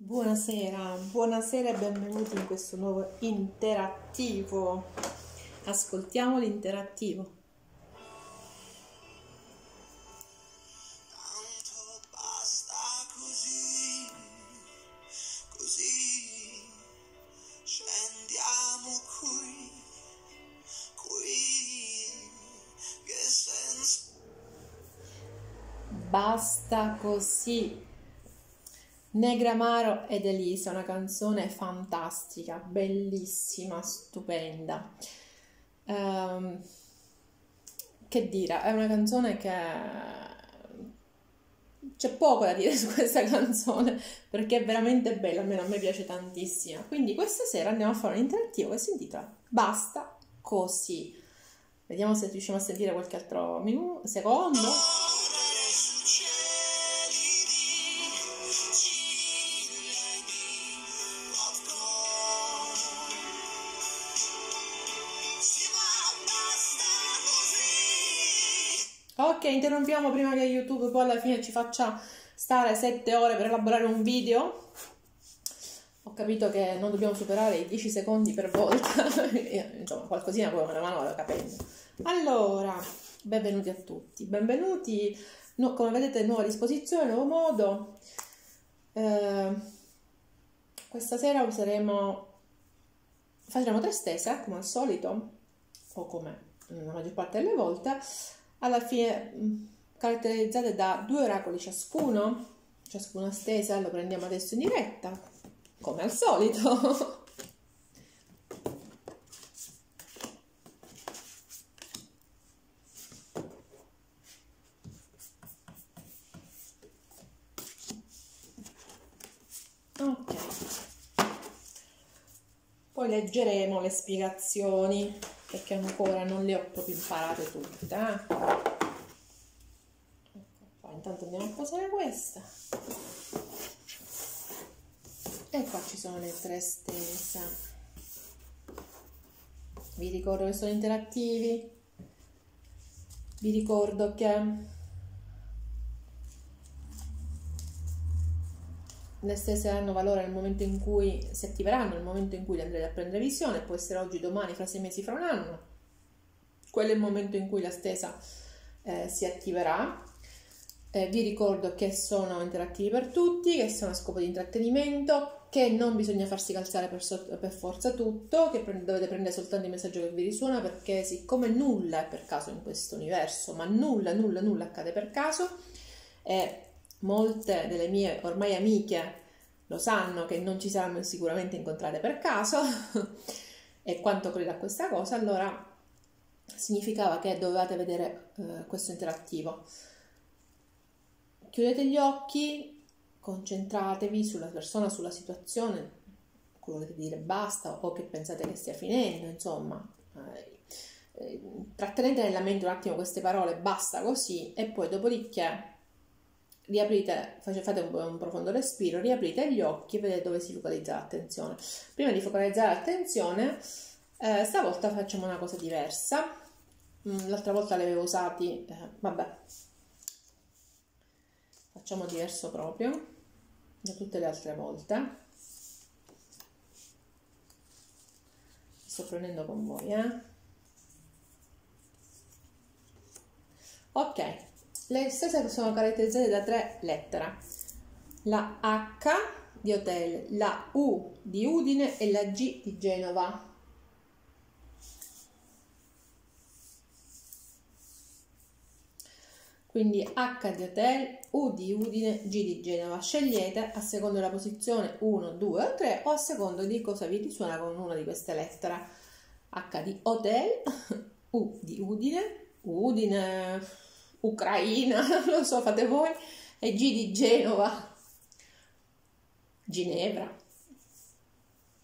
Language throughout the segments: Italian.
Buonasera, buonasera e benvenuti in questo nuovo interattivo. Ascoltiamo l'interattivo. Tanto basta così, così scendiamo qui, qui, che senso Basta così. Negramaro ed Elisa, una canzone fantastica, bellissima, stupenda. Ehm, che dire, è una canzone che c'è poco da dire su questa canzone perché è veramente bella, almeno a me piace tantissimo. Quindi questa sera andiamo a fare un interattivo che si intitola Basta così. Vediamo se riusciamo a sentire qualche altro minuto, secondo. Interrompiamo prima che YouTube poi alla fine ci faccia stare 7 ore per elaborare un video. Ho capito che non dobbiamo superare i 10 secondi per volta. Insomma, qualcosina poi la mano vado capendo. Allora, benvenuti a tutti. Benvenuti, no- come vedete, nuova disposizione, nuovo modo. Eh, questa sera useremo, faremo tre stese, come al solito, o come la maggior parte delle volte, alla fine mh, caratterizzate da due oracoli ciascuno, ciascuna stesa, lo prendiamo adesso in diretta, come al solito. Ok. Poi leggeremo le spiegazioni perché ancora non le ho proprio imparate tutte. eh. Ecco qua, intanto andiamo a posare questa. E qua ci sono le tre stese. Vi ricordo che sono interattivi. Vi ricordo che le stesse hanno valore nel momento in cui si attiveranno, nel momento in cui le andrete a prendere visione, può essere oggi, domani, fra sei mesi, fra un anno. Quello è il momento in cui la stesa eh, si attiverà. Eh, vi ricordo che sono interattivi per tutti, che sono a scopo di intrattenimento, che non bisogna farsi calzare per, so- per forza tutto, che pre- dovete prendere soltanto il messaggio che vi risuona, perché siccome nulla è per caso in questo universo, ma nulla, nulla, nulla accade per caso, e molte delle mie ormai amiche lo sanno che non ci saranno sicuramente incontrate per caso e quanto credo a questa cosa, allora significava che dovevate vedere eh, questo interattivo. Chiudete gli occhi, concentratevi sulla persona, sulla situazione, cui volete dire basta o che pensate che stia finendo, insomma. eh, eh, trattenete nella mente un attimo queste parole, basta così, e poi dopodiché riaprite, fate un, un profondo respiro, riaprite gli occhi e vedete dove si focalizza l'attenzione. Prima di focalizzare l'attenzione, eh, stavolta facciamo una cosa diversa. Mm, L'altra volta li avevo usati, eh, vabbè, facciamo diverso proprio da tutte le altre volte. Sto prendendo con voi, eh. Ok, le stesse sono caratterizzate da tre lettere. La H di hotel, la U di Udine e la G di Genova. Quindi H di hotel, U di Udine, G di Genova. Scegliete a seconda della posizione 1, 2 o 3 o a seconda di cosa vi risuona con una di queste lettere. H di hotel, U di Udine, Udine, Ucraina, non so, fate voi, e G di Genova, Ginevra,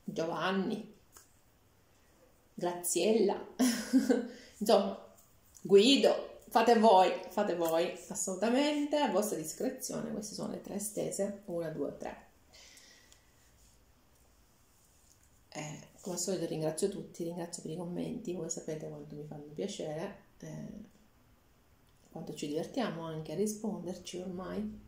Giovanni, Graziella, insomma, Guido, fate voi, fate voi, assolutamente, a vostra discrezione, queste sono le tre stese, una, due, tre. Eh, come al solito ringrazio tutti, ringrazio per i commenti, voi sapete quanto mi fanno piacere, eh, quanto ci divertiamo anche a risponderci ormai.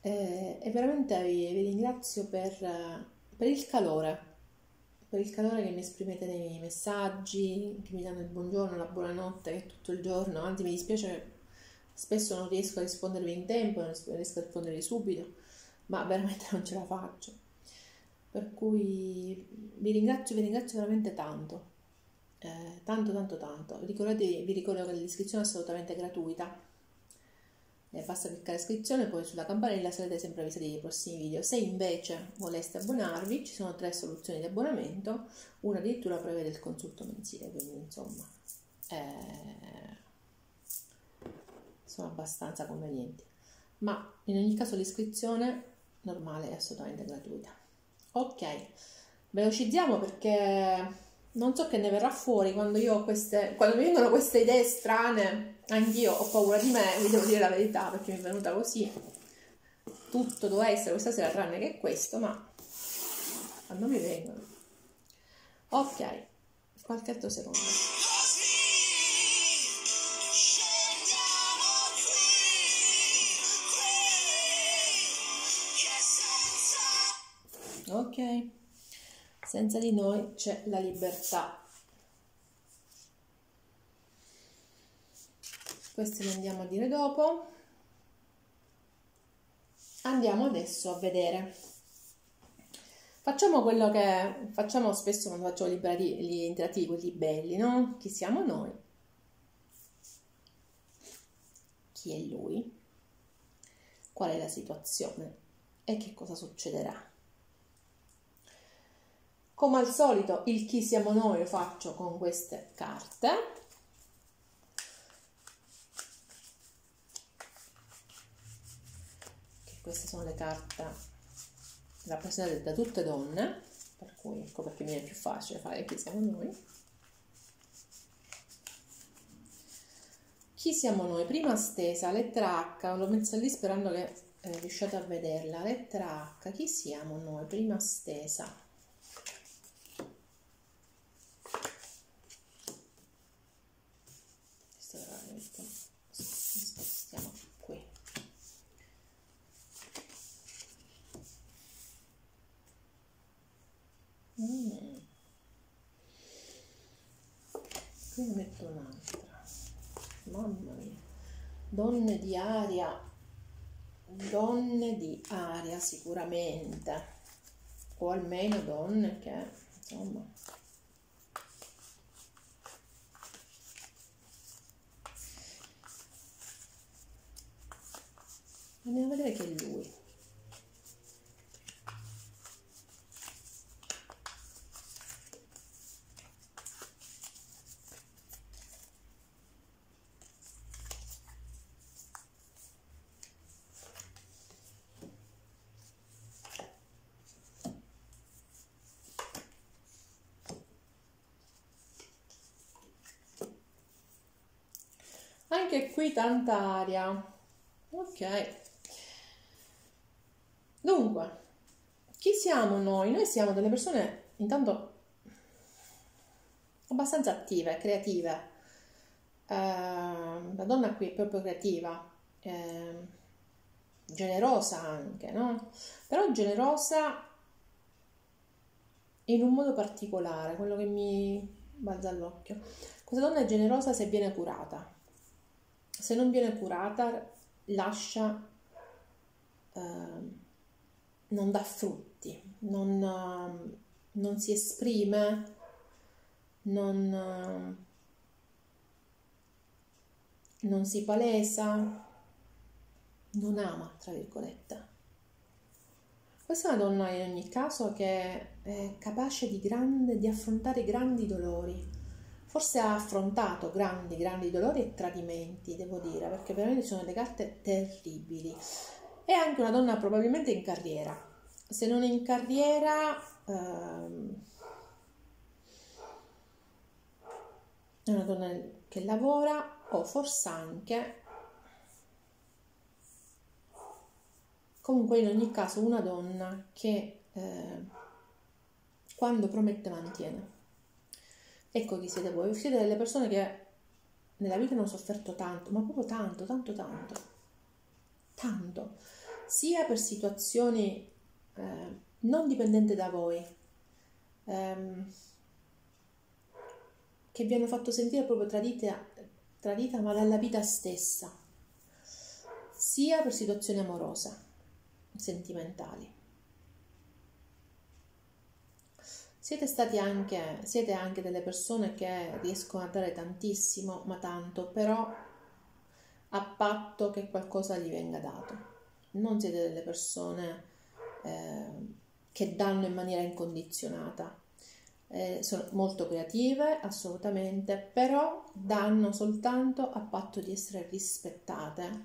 Eh, e veramente vi, vi ringrazio per, per il calore, per il calore che mi esprimete nei messaggi, che mi danno il buongiorno, la buonanotte, che tutto il giorno, anzi mi dispiace spesso non riesco a rispondervi in tempo, non riesco a rispondervi subito, ma veramente non ce la faccio. Per cui vi ringrazio, vi ringrazio veramente tanto, eh, tanto, tanto, tanto. Ricordatevi, vi ricordo che l'iscrizione è assolutamente gratuita. Eh, basta cliccare iscrizione, poi sulla campanella sarete sempre avvisati dei prossimi video. Se invece voleste abbonarvi, ci sono tre soluzioni di abbonamento, una addirittura prevede il consulto mensile, quindi insomma eh, sono abbastanza convenienti. Ma in ogni caso l'iscrizione normale è assolutamente gratuita. Ok, velocizziamo perché non so che ne verrà fuori quando io ho queste, quando mi vengono queste idee strane, anch'io ho paura di me, vi devo dire la verità perché mi è venuta così. Tutto doveva essere questa sera tranne che questo, ma quando mi vengono. Ok, qualche altro secondo. Ok, senza di noi c'è la libertà. Queste le andiamo a dire dopo. Andiamo adesso a vedere. Facciamo quello che facciamo spesso quando facciamo interati- gli interattivi, quelli belli, no? Chi siamo noi? Chi è lui? Qual è la situazione? E che cosa succederà? Come al solito, il chi siamo noi lo faccio con queste carte. Queste sono le carte rappresentate da tutte donne, per cui ecco perché mi è più facile fare chi siamo noi. Chi siamo noi? Prima stesa, lettera H, l'ho messa lì sperando che eh, riusciate a vederla. Lettera H, chi siamo noi? Prima stesa. Questo era il- Stiamo qui. Mm. Qui ne metto un'altra. Mamma mia. Donne di aria. Donne di aria sicuramente. O almeno donne che, insomma, andiamo a vedere che è lui. Anche qui tanta aria. Ok. Dunque, chi siamo noi? Noi siamo delle persone intanto abbastanza attive, creative. Eh, la donna qui è proprio creativa, eh, generosa anche, no? Però generosa in un modo particolare, quello che mi balza all'occhio. Questa donna è generosa se viene curata. Se non viene curata, lascia, ehm, non dà frutti, non, ehm, non si esprime, non, ehm, non si palesa, non ama, tra virgolette. Questa è una donna in ogni caso che è capace di, grande, di affrontare grandi dolori. Forse ha affrontato grandi, grandi dolori e tradimenti, devo dire, perché veramente sono delle carte terribili. È anche una donna probabilmente in carriera. Se non in carriera, ehm, è una donna che lavora o forse anche Comunque, in ogni caso, una donna che eh, quando promette mantiene. Ecco chi siete voi. Siete delle persone che nella vita hanno sofferto tanto, ma proprio tanto, tanto, tanto. Tanto. sia per situazioni eh, non dipendenti da voi, ehm, che vi hanno fatto sentire proprio tradita, tradita ma dalla vita stessa, sia per situazioni amorose, sentimentali. Siete stati anche, siete anche delle persone che riescono a dare tantissimo, ma tanto, però a patto che qualcosa gli venga dato. Non siete delle persone eh, che danno in maniera incondizionata. Eh, sono molto creative, assolutamente, però danno soltanto a patto di essere rispettate.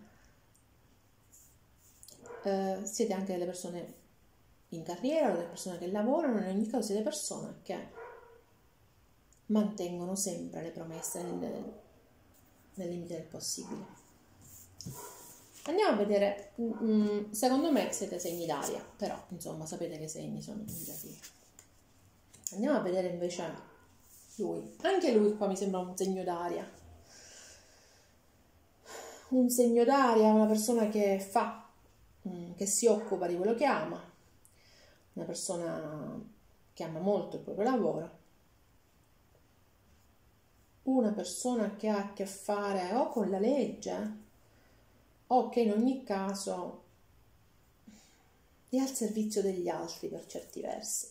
Eh, siete anche delle persone in carriera o delle persone che lavorano, in ogni caso siete persone che mantengono sempre le promesse nel, nel limite del possibile. Andiamo a vedere, mm, secondo me siete segni d'aria, però insomma sapete che i segni sono negativi. Andiamo a vedere invece lui. Anche lui qua mi sembra un segno d'aria. Un segno d'aria, una persona che fa, mm, che si occupa di quello che ama, una persona che ama molto il proprio lavoro, una persona che ha a che fare o con la legge o che in ogni caso è al servizio degli altri per certi versi.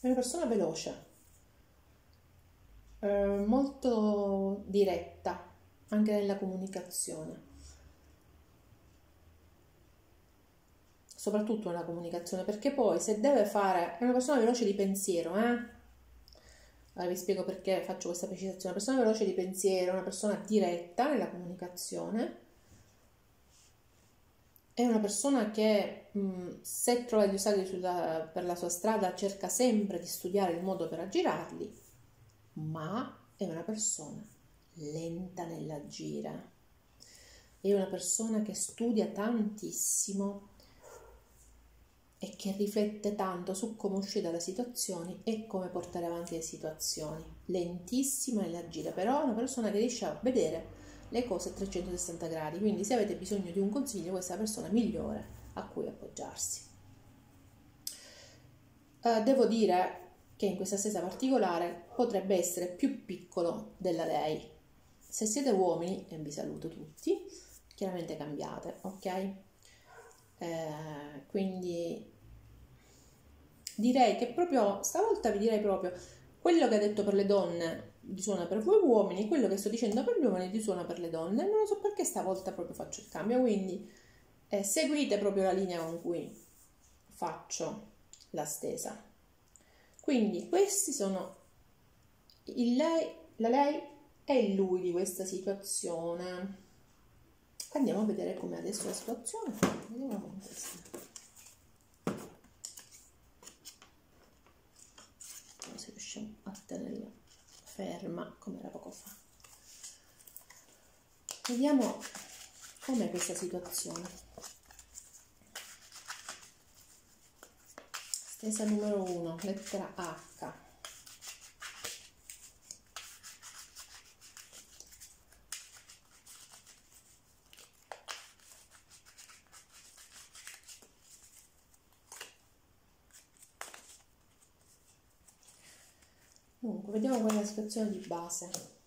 È una persona veloce, eh, molto diretta anche nella comunicazione. Soprattutto nella comunicazione, perché poi se deve fare, è una persona veloce di pensiero, eh? Allora, vi spiego perché faccio questa precisazione. Una persona veloce di pensiero, una persona diretta nella comunicazione, è una persona che mh, se trova gli ostacoli sulla, per la sua strada cerca sempre di studiare il modo per aggirarli, ma è una persona lenta nell'agire. È una persona che studia tantissimo e che riflette tanto su come uscire dalle situazioni e come portare avanti le situazioni. Lentissima nell'agire, però è una persona che riesce a vedere le cose a 360 gradi, quindi se avete bisogno di un consiglio, questa è la persona migliore a cui appoggiarsi. Uh, devo dire che in questa stessa particolare potrebbe essere più piccolo della lei. Se siete uomini, e vi saluto tutti, chiaramente cambiate, ok? Eh, quindi direi che proprio stavolta vi direi proprio quello che ha detto per le donne risuona per voi uomini, quello che sto dicendo per gli uomini risuona per le donne. Non lo so perché stavolta proprio faccio il cambio, quindi eh, seguite proprio la linea con cui faccio la stesa. Quindi questi sono il lei, la lei e lui di questa situazione. Andiamo a vedere come adesso la situazione. Vediamo con questa. Se riusciamo a tenerla ferma come era poco fa. Vediamo com'è questa situazione. Stesa numero 1, lettera H. Dunque, vediamo qual è la situazione di base.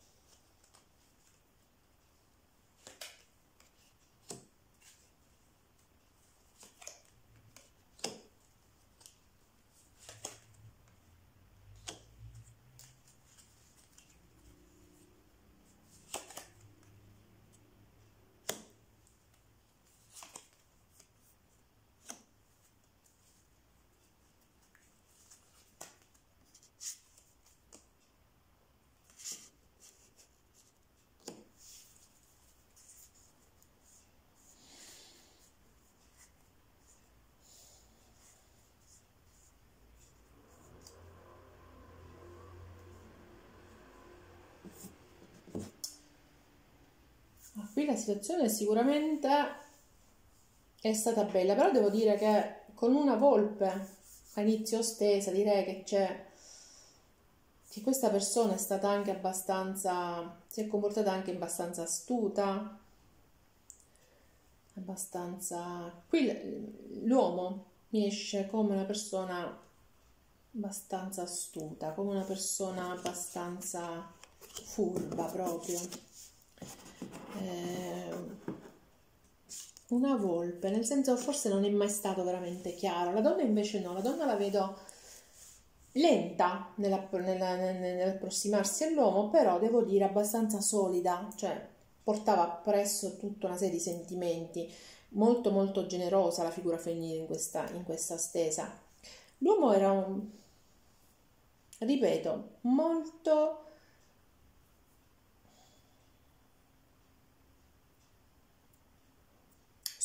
Qui la situazione sicuramente è stata bella, però devo dire che con una volpe a inizio stesa direi che c'è che questa persona è stata anche abbastanza, si è comportata anche abbastanza astuta, abbastanza... Qui l'uomo mi esce come una persona abbastanza astuta, come una persona abbastanza furba proprio. Eh, una volpe, nel senso forse non è mai stato veramente chiaro. La donna invece no, la donna la vedo lenta nella- nella- nell'approssimarsi all'uomo, però devo dire abbastanza solida, cioè portava appresso tutta una serie di sentimenti, molto molto generosa la figura femminile in questa, in questa stesa. L'uomo era un, ripeto, molto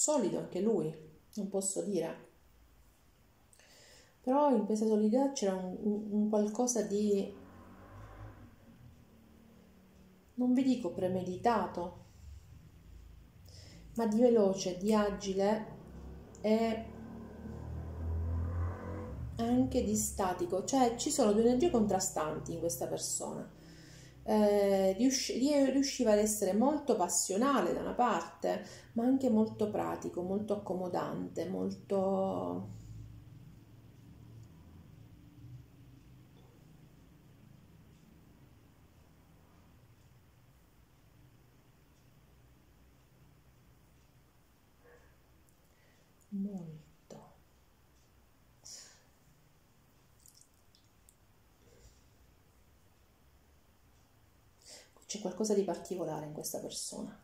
solido anche lui, non posso dire. Però in questa solidità c'era un, un- un qualcosa di, non vi dico premeditato, ma di veloce, di agile e anche di statico. Cioè ci sono due energie contrastanti in questa persona. Eh, riusciva ad essere molto passionale da una parte, ma anche molto pratico, molto accomodante, molto. C'è qualcosa di particolare in questa persona.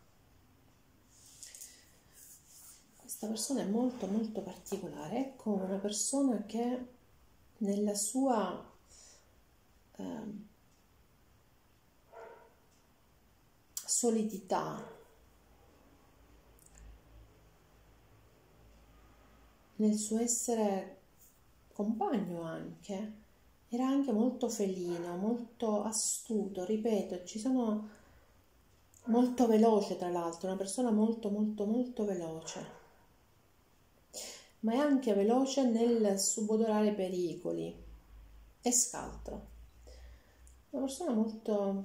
Questa persona è molto molto particolare, è come una persona che nella sua ehm, solidità, nel suo essere compagno anche, era anche molto felino, molto astuto, ripeto, ci sono molto veloce tra l'altro, una persona molto molto molto veloce, ma è anche veloce nel subodorare pericoli. E scaltro. Una persona molto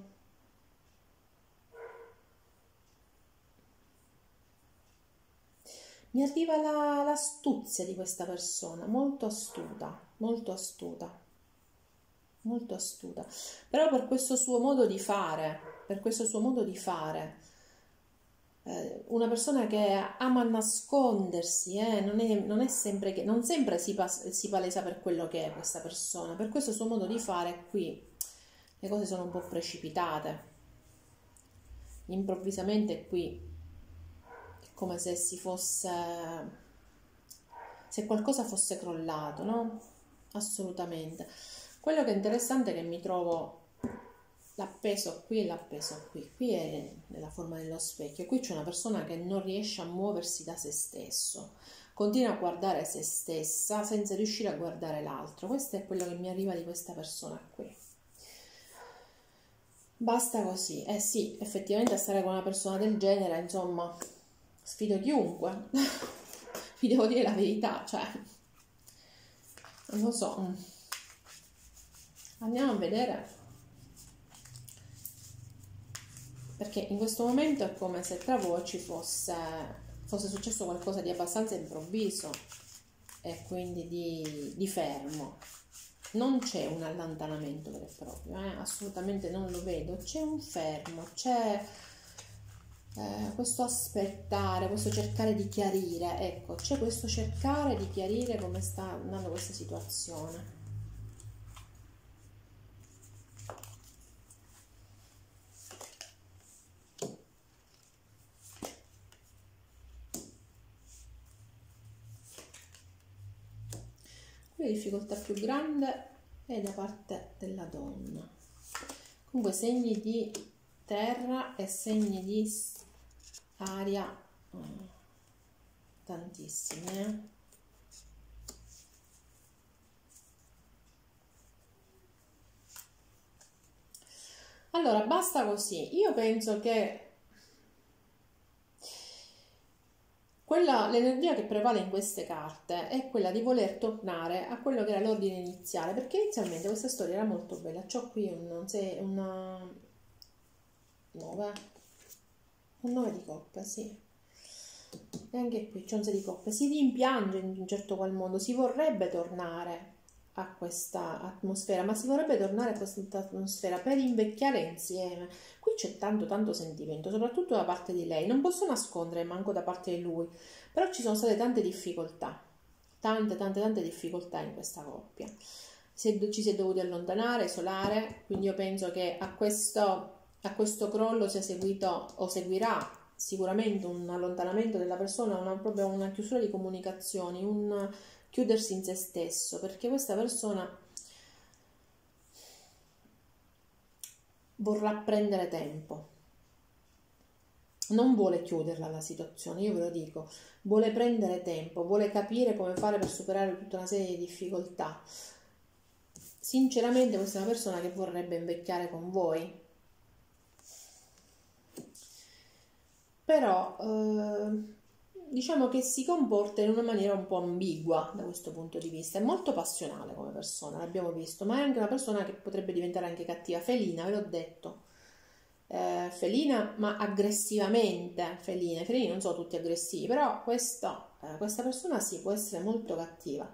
Mi arriva la, l'astuzia di questa persona, molto astuta, molto astuta, molto astuta. Però per questo suo modo di fare, per questo suo modo di fare, eh, una persona che ama nascondersi, eh, non è, non è sempre che, non sempre si, pas- si palesa per quello che è questa persona. Per questo suo modo di fare qui le cose sono un po' precipitate. Improvvisamente qui è come se si fosse, se qualcosa fosse crollato, no? Assolutamente. Quello che è interessante è che mi trovo l'appeso qui e l'appeso qui. Qui è nella forma dello specchio. Qui c'è una persona che non riesce a muoversi da se stesso. Continua a guardare se stessa senza riuscire a guardare l'altro. Questo è quello che mi arriva di questa persona qui. Basta così. Eh sì, effettivamente stare con una persona del genere, insomma, sfido chiunque. Vi devo dire la verità, cioè, non lo so. Andiamo a vedere. Perché in questo momento è come se tra voi ci fosse, fosse successo qualcosa di abbastanza improvviso e quindi di, di fermo. Non c'è un allontanamento vero e proprio, eh, assolutamente non lo vedo. C'è un fermo, c'è eh, questo aspettare, questo cercare di chiarire. Ecco, c'è questo cercare di chiarire come sta andando questa situazione. La difficoltà più grande è da parte della donna. Comunque segni di terra e segni di aria mm, tantissimi. eh. Allora, basta così. Io penso che Quella, l'energia che prevale in queste carte è quella di voler tornare a quello che era l'ordine iniziale, perché inizialmente questa storia era molto bella. C'ho qui un se- una 9, un 9 di coppe, sì. E anche qui c'è un 6 di coppe. Si rimpiange in un certo qual modo, si vorrebbe tornare a questa atmosfera, ma si vorrebbe tornare a questa atmosfera per invecchiare insieme. Qui c'è tanto tanto sentimento, soprattutto da parte di lei. Non posso nascondere manco da parte di lui, però ci sono state tante difficoltà, tante tante tante difficoltà in questa coppia. Si- ci si è dovuti allontanare, isolare, quindi io penso che a questo, a questo crollo sia seguito o seguirà sicuramente un allontanamento della persona, una, proprio una chiusura di comunicazioni, un chiudersi in se stesso, perché questa persona vorrà prendere tempo. Non vuole chiuderla la situazione, io ve lo dico, vuole prendere tempo, vuole capire come fare per superare tutta una serie di difficoltà. Sinceramente questa è una persona che vorrebbe invecchiare con voi, però eh, diciamo che si comporta in una maniera un po' ambigua da questo punto di vista. È molto passionale come persona, l'abbiamo visto, ma è anche una persona che potrebbe diventare anche cattiva. Felina, ve l'ho detto. Eh, felina, ma aggressivamente feline. Felini non sono tutti aggressivi, però questa, eh, questa persona sì, può essere molto cattiva.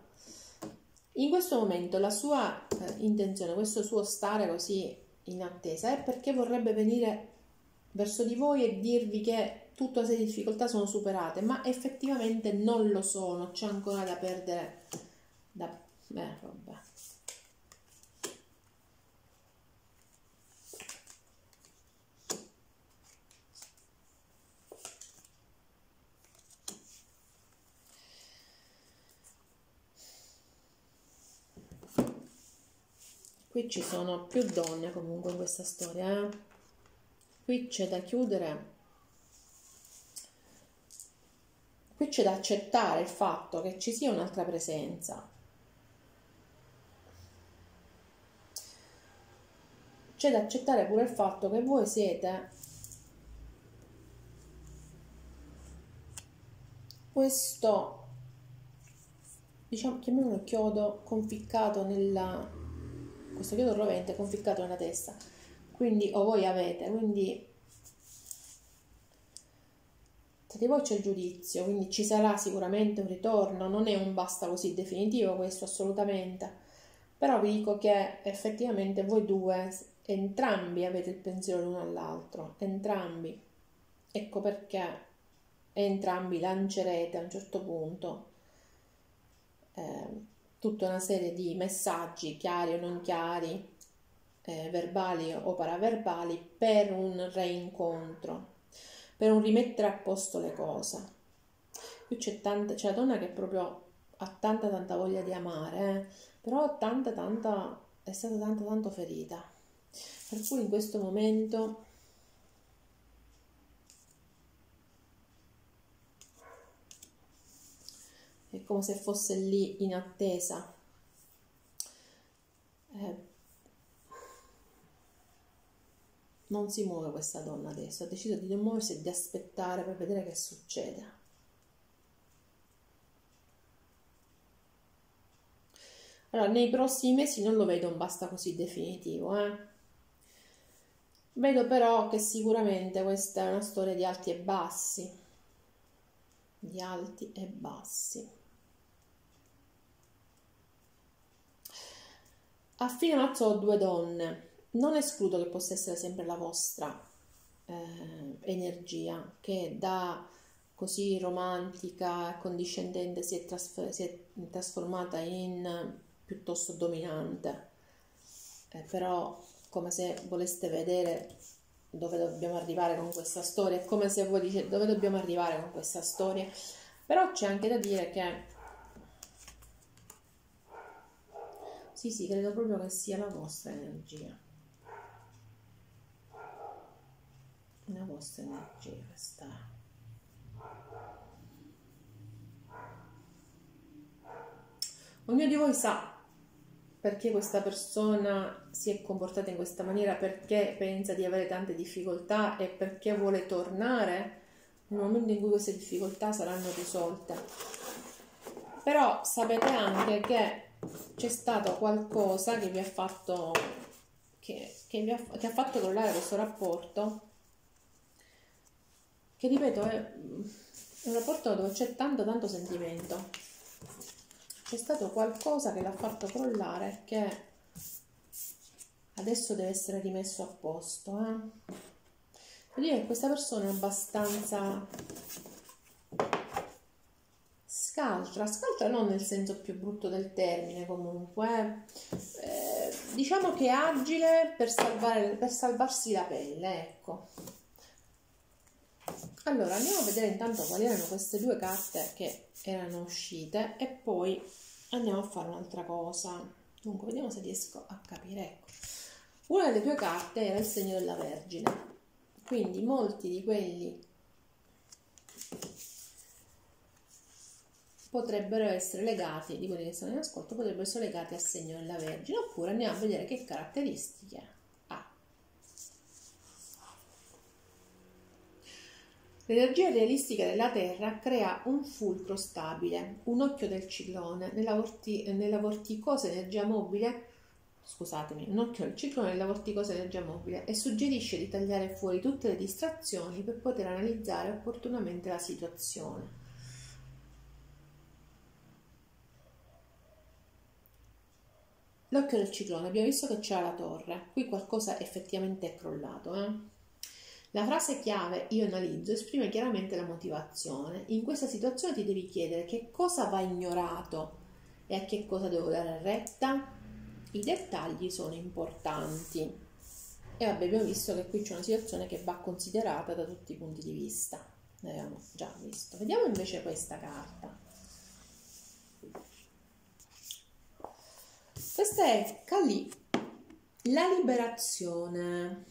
In questo momento la sua eh, intenzione, questo suo stare così in attesa è perché vorrebbe venire verso di voi e dirvi che tutte le difficoltà sono superate, ma effettivamente non lo sono, c'è ancora da perdere. Da... Eh, vabbè. Qui ci sono più donne comunque in questa storia, eh? Qui c'è da chiudere Qui c'è da accettare il fatto che ci sia un'altra presenza. C'è da accettare pure il fatto che voi siete questo, diciamo, chiamiamolo chiodo conficcato nella, questo chiodo rovente conficcato nella testa. Quindi, o voi avete, quindi tra di voi c'è il giudizio, quindi ci sarà sicuramente un ritorno, non è un basta così definitivo questo assolutamente, però vi dico che effettivamente voi due, entrambi avete il pensiero l'uno all'altro, entrambi, ecco perché entrambi lancerete a un certo punto eh, tutta una serie di messaggi chiari o non chiari, eh, verbali o paraverbali, per un reincontro per un rimettere a posto le cose. Qui c'è, tanta, c'è la donna che proprio ha tanta tanta voglia di amare, eh? però tanta tanta è stata tanto tanto ferita. Per cui in questo momento è come se fosse lì in attesa. Eh, non si muove questa donna adesso, ha deciso di non muoversi e di aspettare per vedere che succede. Allora, nei prossimi mesi non lo vedo un basta così definitivo, eh. Vedo però che sicuramente questa è una storia di alti e bassi, di alti e bassi. A fine marzo ho due donne non escludo che possa essere sempre la vostra eh, energia che da così romantica condiscendente si è, trasfer- si è, trasformata in piuttosto dominante. Eh, però come se voleste vedere dove dobbiamo arrivare con questa storia, come se voi dite dove dobbiamo arrivare con questa storia. Però c'è anche da dire che sì, sì, credo proprio che sia la vostra energia. La vostra energia questa ognuno di voi sa perché questa persona si è comportata in questa maniera, perché pensa di avere tante difficoltà e perché vuole tornare nel momento in cui queste difficoltà saranno risolte. Però sapete anche che c'è stato qualcosa che vi ha fatto che, che, vi ha, che ha fatto crollare questo rapporto che ripeto è un rapporto dove c'è tanto tanto sentimento c'è stato qualcosa che l'ha fatto crollare che adesso deve essere rimesso a posto eh? Dire che questa persona è abbastanza scaltra, scaltra non nel senso più brutto del termine comunque, eh, diciamo che è agile per, salvare, per salvarsi la pelle, ecco. Allora andiamo a vedere intanto quali erano queste due carte che erano uscite e poi andiamo a fare un'altra cosa. Dunque, vediamo se riesco a capire. Ecco. Una delle due carte era il segno della Vergine. Quindi molti di quelli potrebbero essere legati, di quelli che sono in ascolto, potrebbero essere legati al segno della Vergine, oppure andiamo a vedere che caratteristiche ha. L'energia realistica della Terra crea un fulcro stabile, un occhio del ciclone, nella, vorti- nella vorticosa energia mobile scusatemi, un occhio al ciclone della vorticosa energia mobile e suggerisce di tagliare fuori tutte le distrazioni per poter analizzare opportunamente la situazione. L'occhio del ciclone, abbiamo visto che c'era la torre, qui qualcosa effettivamente è crollato. Eh? La frase chiave io analizzo esprime chiaramente la motivazione. In questa situazione ti devi chiedere che cosa va ignorato e a che cosa devo dare retta. I dettagli sono importanti. E vabbè, abbiamo visto che qui c'è una situazione che va considerata da tutti i punti di vista. L'abbiamo già visto. Vediamo invece questa carta. Questa è Kali, la liberazione.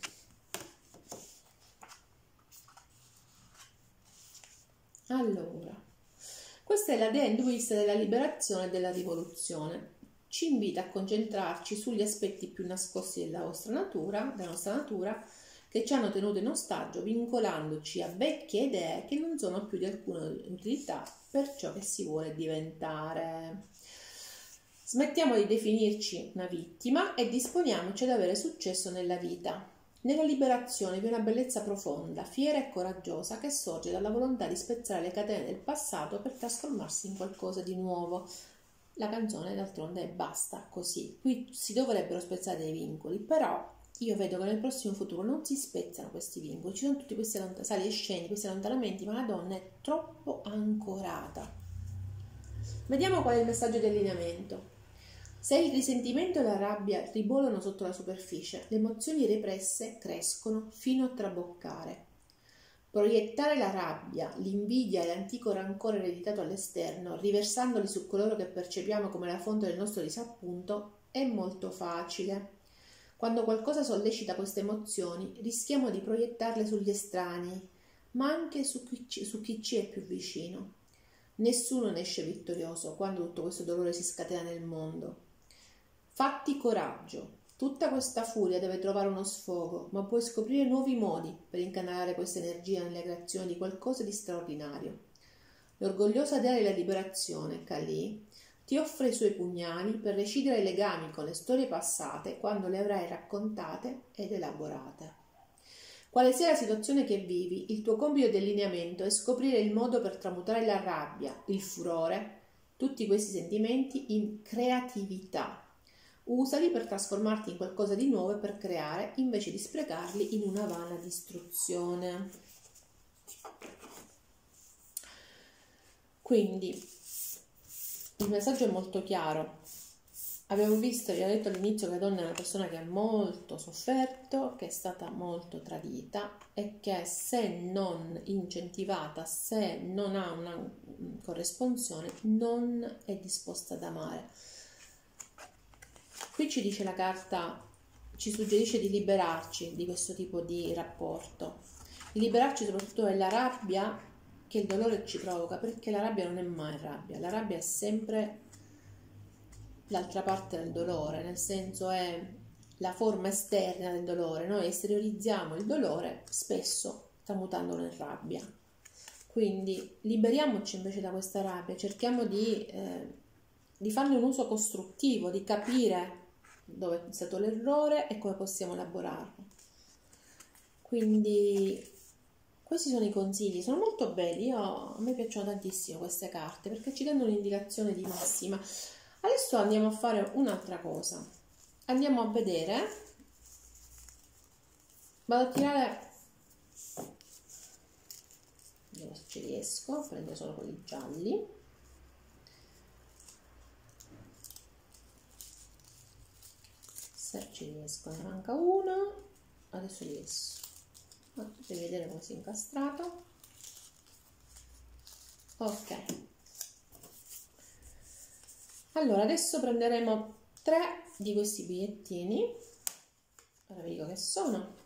Allora, questa è la dea induista della liberazione e della rivoluzione. Ci invita a concentrarci sugli aspetti più nascosti della nostra natura, della nostra natura che ci hanno tenuto in ostaggio, vincolandoci a vecchie idee che non sono più di alcuna utilità per ciò che si vuole diventare. Smettiamo di definirci una vittima e disponiamoci ad avere successo nella vita. Nella liberazione vi è una bellezza profonda, fiera e coraggiosa che sorge dalla volontà di spezzare le catene del passato per trasformarsi in qualcosa di nuovo. La canzone d'altronde è basta così. Qui si dovrebbero spezzare dei vincoli, però io vedo che nel prossimo futuro non si spezzano questi vincoli, ci sono tutti questi sali e scendi, questi allontanamenti, ma la donna è troppo ancorata. Vediamo qual è il messaggio di allineamento. Se il risentimento e la rabbia ribolano sotto la superficie, le emozioni represse crescono fino a traboccare. Proiettare la rabbia, l'invidia e l'antico rancore ereditato all'esterno, riversandoli su coloro che percepiamo come la fonte del nostro disappunto, è molto facile. Quando qualcosa sollecita queste emozioni, rischiamo di proiettarle sugli estranei, ma anche su chi, ci, su chi ci è più vicino. Nessuno ne esce vittorioso quando tutto questo dolore si scatena nel mondo. Fatti coraggio. Tutta questa furia deve trovare uno sfogo, ma puoi scoprire nuovi modi per incanalare questa energia nella creazione di qualcosa di straordinario. L'orgogliosa dea della liberazione, Kali, ti offre i suoi pugnali per recidere i legami con le storie passate quando le avrai raccontate ed elaborate. Quale sia la situazione che vivi, il tuo compito di allineamento è scoprire il modo per tramutare la rabbia, il furore, tutti questi sentimenti in creatività Usali per trasformarti in qualcosa di nuovo e per creare, invece di sprecarli in una vana distruzione. Quindi il messaggio è molto chiaro. Abbiamo visto, vi ho detto all'inizio che la donna è una persona che ha molto sofferto, che è stata molto tradita e che se non incentivata, se non ha una corresponsione, non è disposta ad amare Qui ci dice la carta, ci suggerisce di liberarci di questo tipo di rapporto, liberarci soprattutto dalla rabbia che il dolore ci provoca, perché la rabbia non è mai rabbia, la rabbia è sempre l'altra parte del dolore, nel senso è la forma esterna del dolore, noi esteriorizziamo il dolore spesso tramutandolo in rabbia. Quindi liberiamoci invece da questa rabbia, cerchiamo di, eh, di farne un uso costruttivo, di capire dove è stato l'errore e come possiamo elaborarlo. Quindi questi sono i consigli, sono molto belli, Io, a me piacciono tantissimo queste carte perché ci danno un'indicazione di massima. Adesso andiamo a fare un'altra cosa, andiamo a vedere, vado a tirare, vediamo se ci riesco, prendo solo quelli gialli. Se ci riesco, ne manca uno, adesso riesco. Ah, devi vedere come si è incastrato. Ok. Allora, adesso prenderemo tre di questi bigliettini. Ora vi dico che sono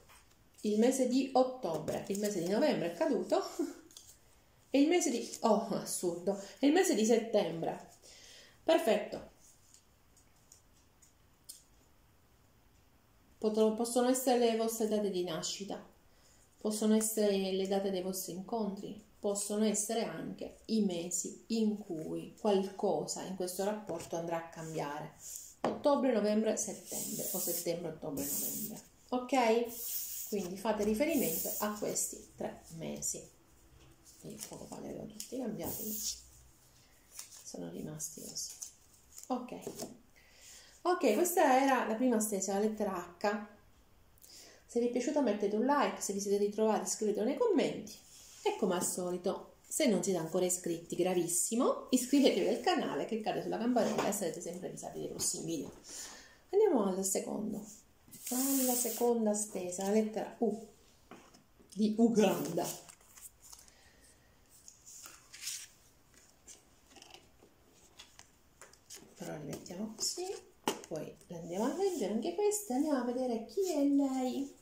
il mese di ottobre, il mese di novembre è caduto e il mese di... oh, assurdo, e il mese di settembre. Perfetto. Possono essere le vostre date di nascita, possono essere le date dei vostri incontri, possono essere anche i mesi in cui qualcosa in questo rapporto andrà a cambiare. Ottobre, novembre, settembre o settembre, ottobre, novembre. Ok? Quindi fate riferimento a questi tre mesi. Io poco fa li avevo tutti cambiati, sono rimasti così. Ok. Ok, questa era la prima stesa, la lettera H. Se vi è piaciuta mettete un like, se vi siete ritrovati scrivetelo nei commenti e come al solito, se non siete ancora iscritti, gravissimo, iscrivetevi al canale, cliccate sulla campanella e sarete sempre avvisati dei prossimi video. Andiamo al secondo, alla seconda stesa, la lettera U di Uganda. Però li mettiamo così, poi le andiamo a leggere anche queste, andiamo a vedere chi è lei.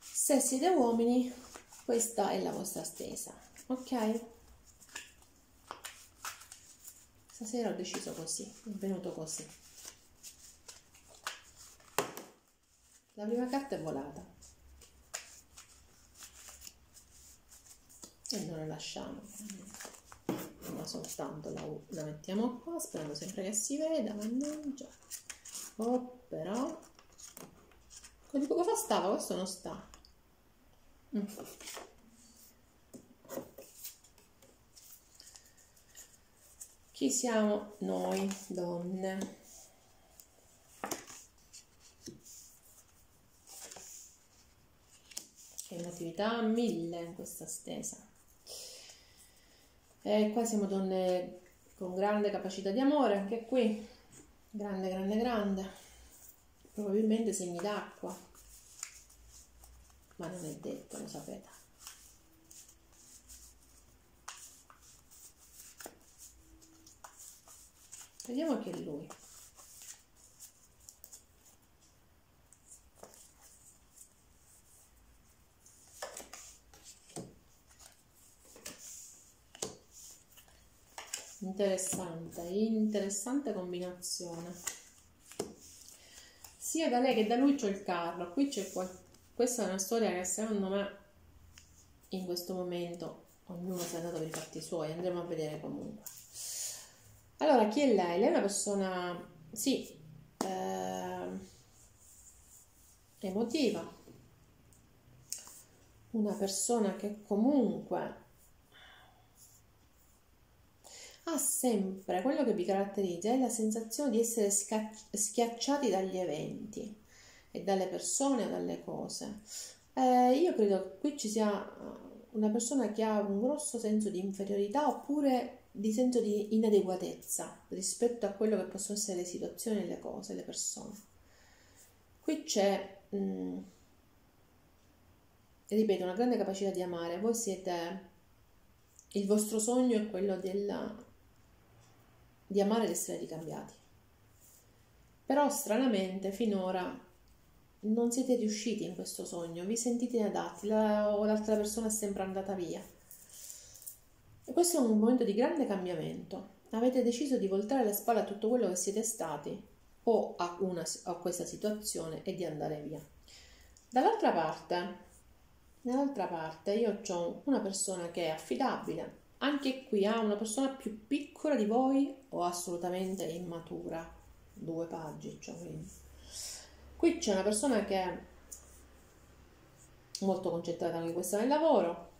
Se siete uomini, questa è la vostra stesa, ok? Stasera ho deciso così, è venuto così. La prima carta è volata. E non la lasciamo, ma soltanto la la mettiamo qua, sperando sempre che si veda, mannaggia. Oh, però... Quello poco fa stava, questo non sta. Mm. Chi siamo noi donne? Che emotività mille in questa stesa. E qua siamo donne con grande capacità di amore, anche qui. Grande, grande, grande. Probabilmente segni d'acqua. Ma non è detto, lo sapete. Vediamo chi è lui. Interessante, interessante combinazione. Sia da lei che da lui c'è il carro. Qui c'è qual- Questa è una storia che secondo me in questo momento ognuno si è andato per i fatti suoi. Andremo a vedere comunque. Allora, chi è lei? Lei è una persona, sì, eh, emotiva, una persona che comunque ha sempre quello che vi caratterizza è la sensazione di essere schiacciati dagli eventi e dalle persone, dalle cose. Eh, io credo che qui ci sia una persona che ha un grosso senso di inferiorità oppure di senso di inadeguatezza rispetto a quello che possono essere le situazioni, le cose, le persone. Qui c'è, mh, ripeto, una grande capacità di amare. Voi siete, il vostro sogno è quello della, di amare ed essere ricambiati. Però stranamente finora non siete riusciti in questo sogno, vi sentite inadatti la, o l'altra persona è sempre andata via. E questo è un momento di grande cambiamento. Avete deciso di voltare le spalle a tutto quello che siete stati o a, una, a questa situazione e di andare via. Dall'altra parte Dall'altra parte io ho una persona che è affidabile, anche qui ha una persona più piccola di voi o assolutamente immatura, due pagine, cioè. Qui c'è una persona che è molto concentrata anche questa nel lavoro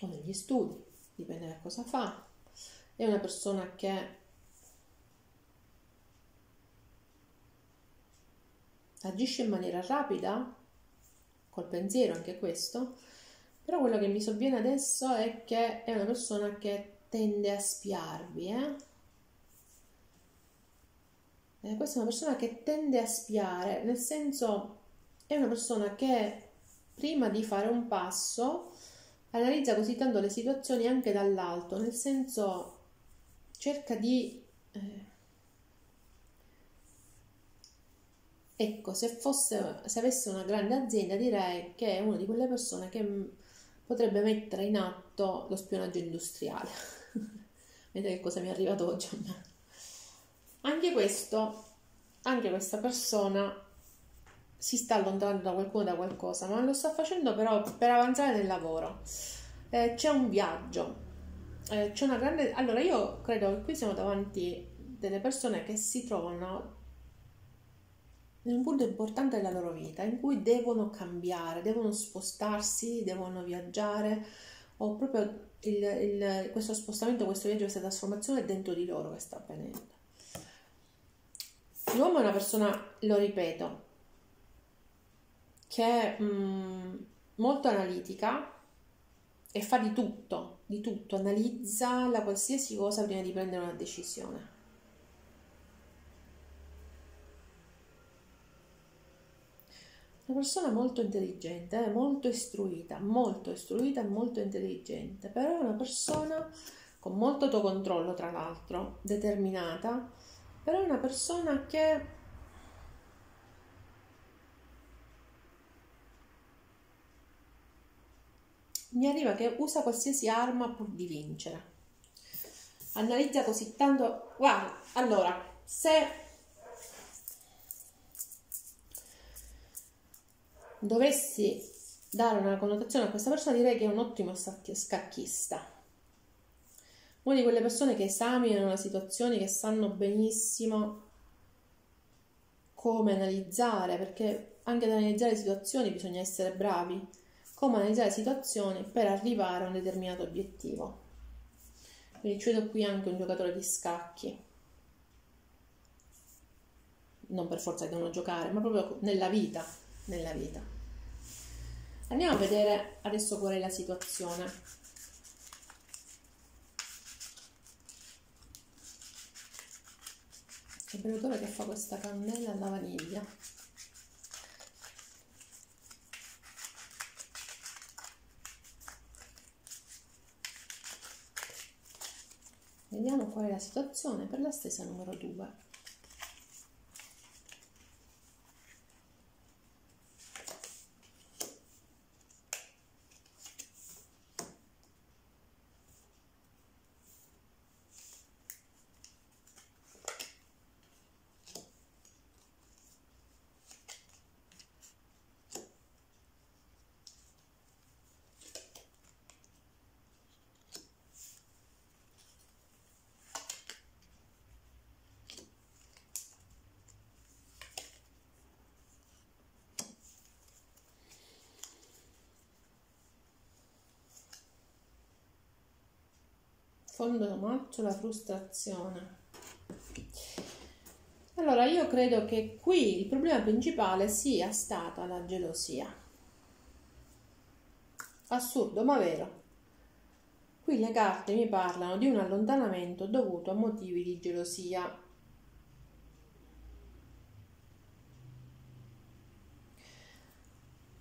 o negli studi, dipende da cosa fa. È una persona che agisce in maniera rapida, col pensiero anche questo, però quello che mi sovviene adesso è che è una persona che tende a spiarvi, eh? Eh, questa è una persona che tende a spiare, nel senso è una persona che prima di fare un passo analizza così tanto le situazioni anche dall'alto, nel senso cerca di... Eh, ecco, se, fosse, se avesse una grande azienda direi che è una di quelle persone che potrebbe mettere in atto lo spionaggio industriale. Vedete che cosa mi è arrivato oggi. Anche questo, anche questa persona si sta allontanando da qualcuno, da qualcosa, ma lo sta facendo però per avanzare nel lavoro. Eh, c'è un viaggio, eh, c'è una grande... Allora io credo che qui siamo davanti delle persone che si trovano in un punto importante della loro vita in cui devono cambiare, devono spostarsi, devono viaggiare o proprio il, il, questo spostamento, questo viaggio, questa trasformazione è dentro di loro che sta avvenendo. L'uomo è una persona, lo ripeto, che è mm, molto analitica e fa di tutto, di tutto, analizza la qualsiasi cosa prima di prendere una decisione. Una persona molto intelligente, eh, molto istruita, molto istruita e molto intelligente, però è una persona con molto autocontrollo, tra l'altro, determinata, però è una persona che mi arriva che usa qualsiasi arma pur di vincere. Analizza così tanto. Guarda, allora, se dovessi dare una connotazione a questa persona, direi che è un ottimo scacchista. Una di quelle persone che esaminano le situazioni, che sanno benissimo come analizzare, perché anche ad analizzare le situazioni bisogna essere bravi come analizzare situazioni per arrivare a un determinato obiettivo. Quindi ci vedo qui anche un giocatore di scacchi. Non per forza devono giocare, ma proprio nella vita, nella vita. Andiamo a vedere adesso qual è la situazione. Che bello odore che fa questa cannella alla vaniglia. Vediamo qual è la situazione per la stessa numero 2. Fondo d'omaggio, la frustrazione. Allora, io credo che qui il problema principale sia stata la gelosia. Assurdo, ma vero. Qui le carte mi parlano di un allontanamento dovuto a motivi di gelosia.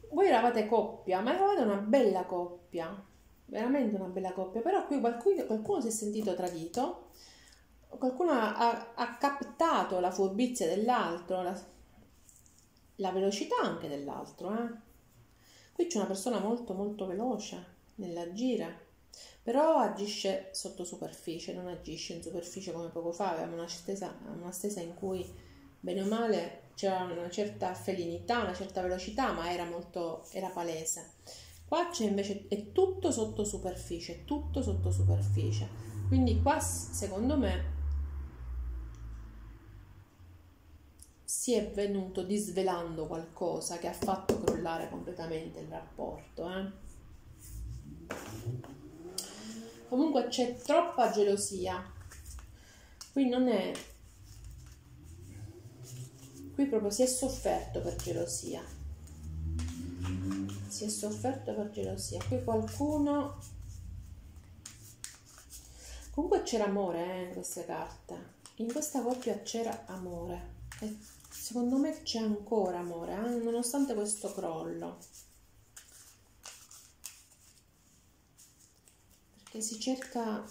Voi eravate coppia, ma eravate una bella coppia veramente una bella coppia, però qui qualcuno, qualcuno si è sentito tradito, qualcuno ha, ha captato la furbizia dell'altro, la, la, velocità anche dell'altro. Eh? Qui c'è una persona molto molto veloce nell'agire, però agisce sotto superficie, non agisce in superficie come poco fa, avevamo una stesa, una stesa in cui bene o male c'era una certa felinità, una certa velocità, ma era molto, era palese. Qua c'è invece, è tutto sotto superficie, tutto sotto superficie. Quindi qua, secondo me, si è venuto disvelando qualcosa che ha fatto crollare completamente il rapporto. Eh? Comunque c'è troppa gelosia. Qui non è... Qui proprio si è sofferto per gelosia. Si è sofferto per gelosia. Qui qualcuno... Comunque c'era amore eh, in queste carte. In questa coppia c'era amore. E secondo me c'è ancora amore, eh, nonostante questo crollo. Perché si cerca,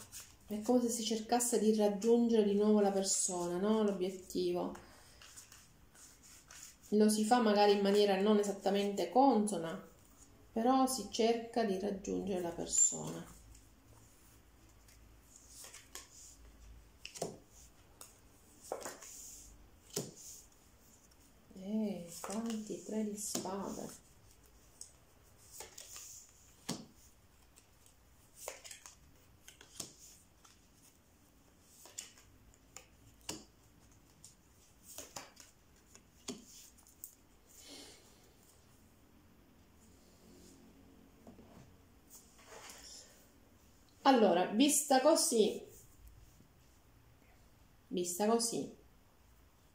è come se si cercasse di raggiungere di nuovo la persona, no? L'obiettivo. Lo si fa magari in maniera non esattamente consona, però si cerca di raggiungere la persona. Eh, quanti tre di spade. Allora, vista così, vista così,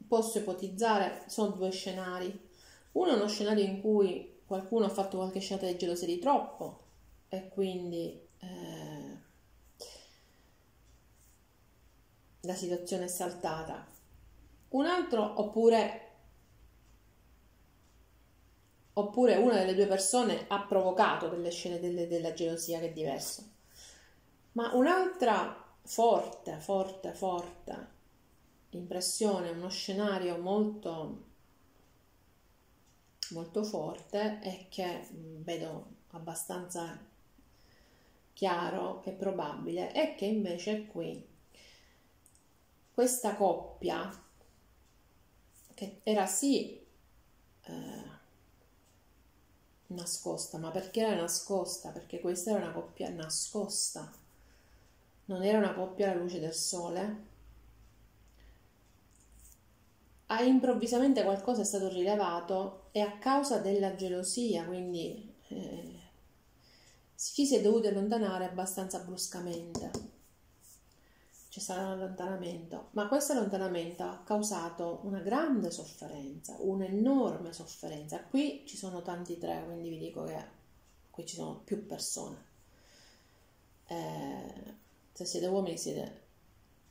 posso ipotizzare, sono due scenari. Uno è uno scenario in cui qualcuno ha fatto qualche scelta di gelosia di troppo e quindi eh, la situazione è saltata. Un altro, oppure, oppure una delle due persone ha provocato delle scene delle, della gelosia che è diverso. Ma un'altra forte, forte, forte impressione, uno scenario molto, molto forte e che vedo abbastanza chiaro è probabile è che invece qui questa coppia che era sì eh, nascosta, ma perché era nascosta? Perché questa era una coppia nascosta, non era una coppia alla luce del sole, a improvvisamente qualcosa è stato rilevato e a causa della gelosia, quindi eh, ci si è dovuti allontanare abbastanza bruscamente. C'è stato un allontanamento, ma questo allontanamento ha causato una grande sofferenza, un'enorme sofferenza. Qui ci sono tanti tre, quindi vi dico che qui ci sono più persone. Eh, se siete uomini siete,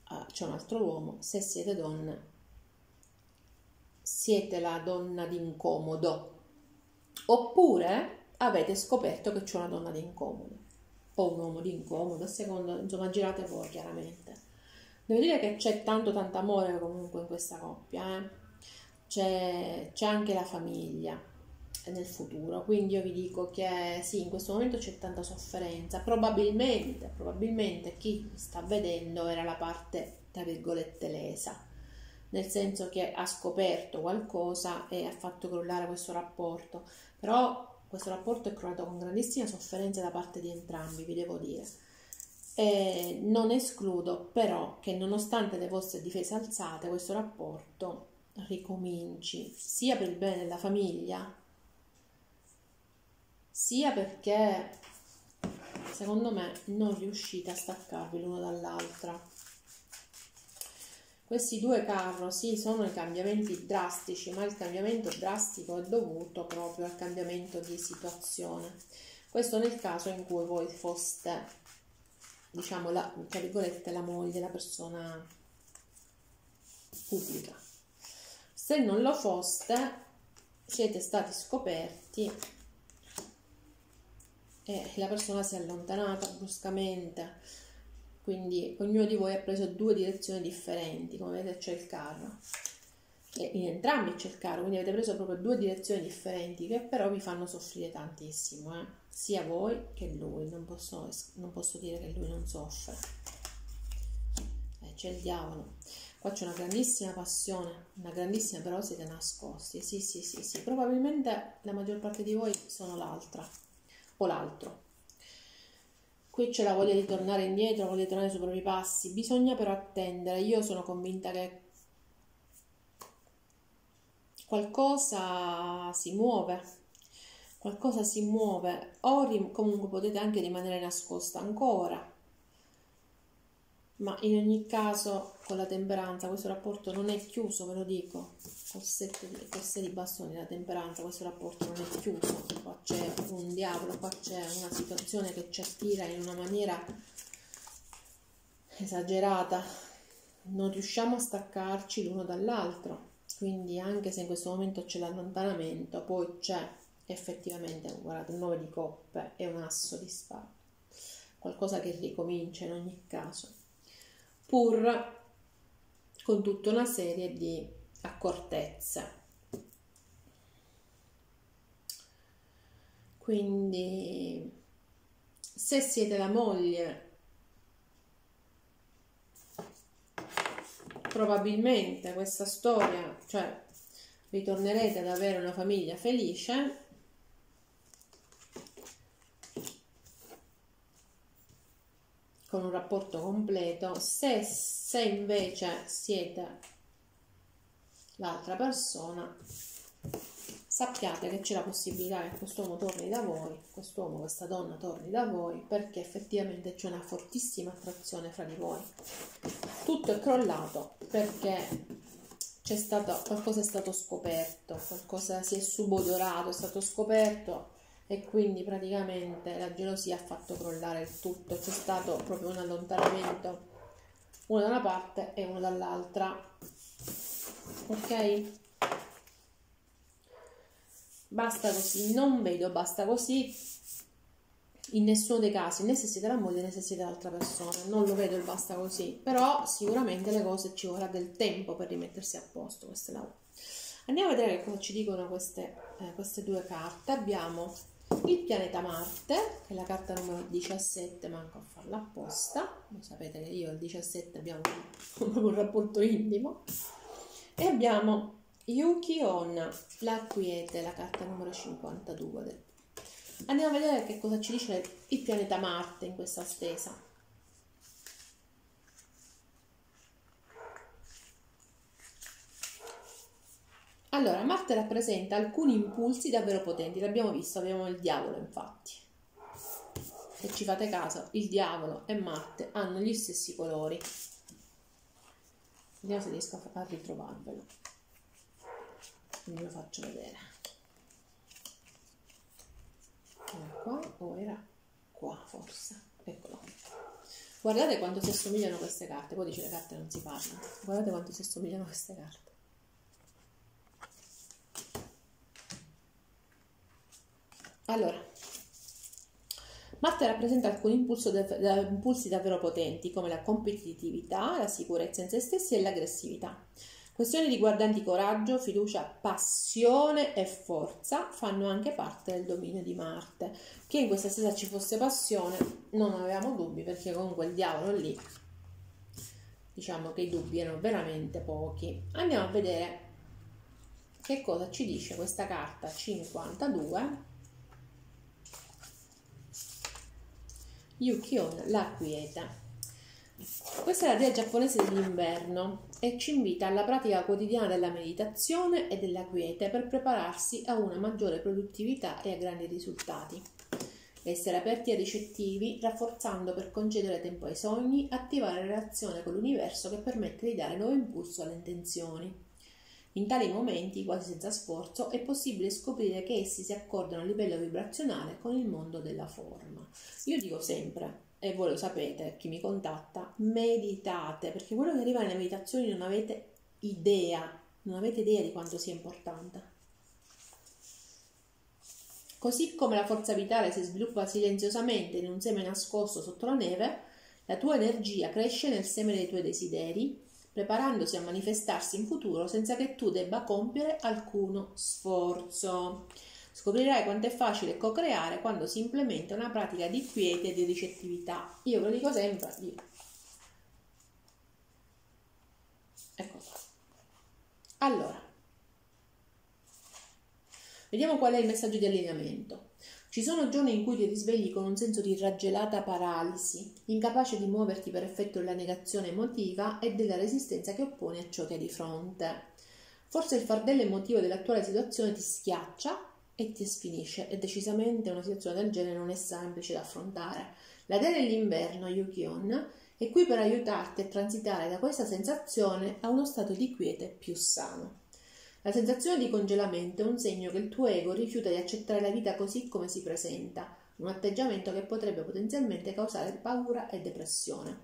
ah, c'è un altro uomo, se siete donne siete la donna d'incomodo. Oppure avete scoperto che c'è una donna d'incomodo. O un uomo d'incomodo a seconda insomma girate voi chiaramente. Devo dire che c'è tanto tanto amore comunque in questa coppia eh? c'è, c'è anche la famiglia nel futuro. Quindi io vi dico che sì in questo momento c'è tanta sofferenza. Probabilmente probabilmente chi sta vedendo era la parte tra virgolette lesa. Nel senso che ha scoperto qualcosa e ha fatto crollare questo rapporto, però questo rapporto è crollato con grandissima sofferenza da parte di entrambi, vi devo dire. E non escludo però che nonostante le vostre difese alzate, questo rapporto ricominci sia per il bene della famiglia, sia perché secondo me non riuscite a staccarvi l'uno dall'altra questi due carro sì sono i cambiamenti drastici, ma il cambiamento drastico è dovuto proprio al cambiamento di situazione. Questo nel caso in cui voi foste, diciamo, la, tra virgolette, la moglie, la persona pubblica. Se non lo foste, siete stati scoperti e la persona si è allontanata bruscamente quindi ognuno di voi ha preso due direzioni differenti, come vedete c'è il carro e in entrambi c'è il carro, quindi avete preso proprio due direzioni differenti che però vi fanno soffrire tantissimo, eh? sia voi che lui, non posso, non posso dire che lui non soffre, eh, c'è il diavolo. Qua c'è una grandissima passione, una grandissima però siete nascosti. Sì, sì, sì, sì. Probabilmente la maggior parte di voi sono l'altra o l'altro. Qui c'è la voglia di tornare indietro, voglia di tornare sui propri passi. Bisogna però attendere. Io sono convinta che qualcosa si muove, qualcosa si muove, o comunque potete anche rimanere nascosta ancora, ma in ogni caso con la temperanza questo rapporto non è chiuso, ve lo dico, col 7 di, col 6 di bastoni la temperanza questo rapporto non è chiuso, qua c'è un diavolo, qua c'è una situazione che ci attira in una maniera esagerata, non riusciamo a staccarci l'uno dall'altro, quindi anche se in questo momento c'è l'allontanamento, poi c'è effettivamente, guardate, il 9 di coppe è un asso di spade, qualcosa che ricomincia in ogni caso, pur con tutta una serie di accortezze. Quindi se siete la moglie probabilmente questa storia, cioè ritornerete ad avere una famiglia felice. Con un rapporto completo se, se invece siete l'altra persona sappiate che c'è la possibilità che quest'uomo torni da voi quest'uomo, questa donna torni da voi perché effettivamente c'è una fortissima attrazione fra di voi. Tutto è crollato perché c'è stato, qualcosa è stato scoperto, qualcosa si è subodorato, è stato scoperto e quindi praticamente la gelosia ha fatto crollare il tutto, c'è stato proprio un allontanamento uno da una parte e uno dall'altra. Ok? Basta così, non vedo basta così in nessuno dei casi, né se siete la moglie né se siete l'altra persona, non lo vedo il basta così, però sicuramente le cose ci vorrà del tempo per rimettersi a posto queste lavoro. Andiamo a vedere che cosa ci dicono queste, eh, queste due carte. Abbiamo il pianeta Marte, che è la carta numero 17, manco a farla apposta, lo sapete che io e il 17 abbiamo un, rapporto intimo, e abbiamo Yuki On, la quiete, la carta numero 52 del Andiamo a vedere che cosa ci dice il pianeta Marte in questa stesa. Allora, Marte rappresenta alcuni impulsi davvero potenti, l'abbiamo visto, abbiamo il diavolo infatti. Se ci fate caso, il diavolo e Marte hanno gli stessi colori. Vediamo se riesco a ritrovarvelo. Vi lo faccio vedere. Era qua o era qua forse? Eccolo. Guardate quanto si assomigliano queste carte, poi dice le carte non si parlano. Guardate quanto si assomigliano queste carte. Allora, Marte rappresenta alcuni dav- impulsi davvero potenti come la competitività, la sicurezza in se stessi e l'aggressività. Questioni riguardanti coraggio, fiducia, passione e forza fanno anche parte del dominio di Marte. Che in questa stessa ci fosse passione non avevamo dubbi perché comunque il diavolo lì, diciamo che i dubbi erano veramente pochi. Andiamo a vedere che cosa ci dice questa carta 52. Yukion, la quiete. Questa è la dea giapponese dell'inverno e ci invita alla pratica quotidiana della meditazione e della quiete per prepararsi a una maggiore produttività e a grandi risultati. Essere aperti e ricettivi, rafforzando per concedere tempo ai sogni, attivare relazione con l'universo che permette di dare nuovo impulso alle intenzioni. In tali momenti, quasi senza sforzo, è possibile scoprire che essi si accordano a livello vibrazionale con il mondo della forma. Io dico sempre, e voi lo sapete, chi mi contatta, meditate, perché quello che arriva nelle meditazioni non avete idea, non avete idea di quanto sia importante. Così come la forza vitale si sviluppa silenziosamente in un seme nascosto sotto la neve, la tua energia cresce nel seme dei tuoi desideri, preparandosi a manifestarsi in futuro senza che tu debba compiere alcuno sforzo. Scoprirai quanto è facile co-creare quando si implementa una pratica di quiete e di ricettività. Io ve lo dico sempre, io. Ecco qua. Allora, vediamo qual è il messaggio di allineamento. Ci sono giorni in cui ti risvegli con un senso di raggelata paralisi, incapace di muoverti per effetto della negazione emotiva e della resistenza che oppone a ciò che hai di fronte. Forse il fardello emotivo dell'attuale situazione ti schiaccia e ti sfinisce e decisamente una situazione del genere non è semplice da affrontare. La dea dell'inverno, Yukion, è qui per aiutarti a transitare da questa sensazione a uno stato di quiete più sano. La sensazione di congelamento è un segno che il tuo ego rifiuta di accettare la vita così come si presenta, un atteggiamento che potrebbe potenzialmente causare paura e depressione.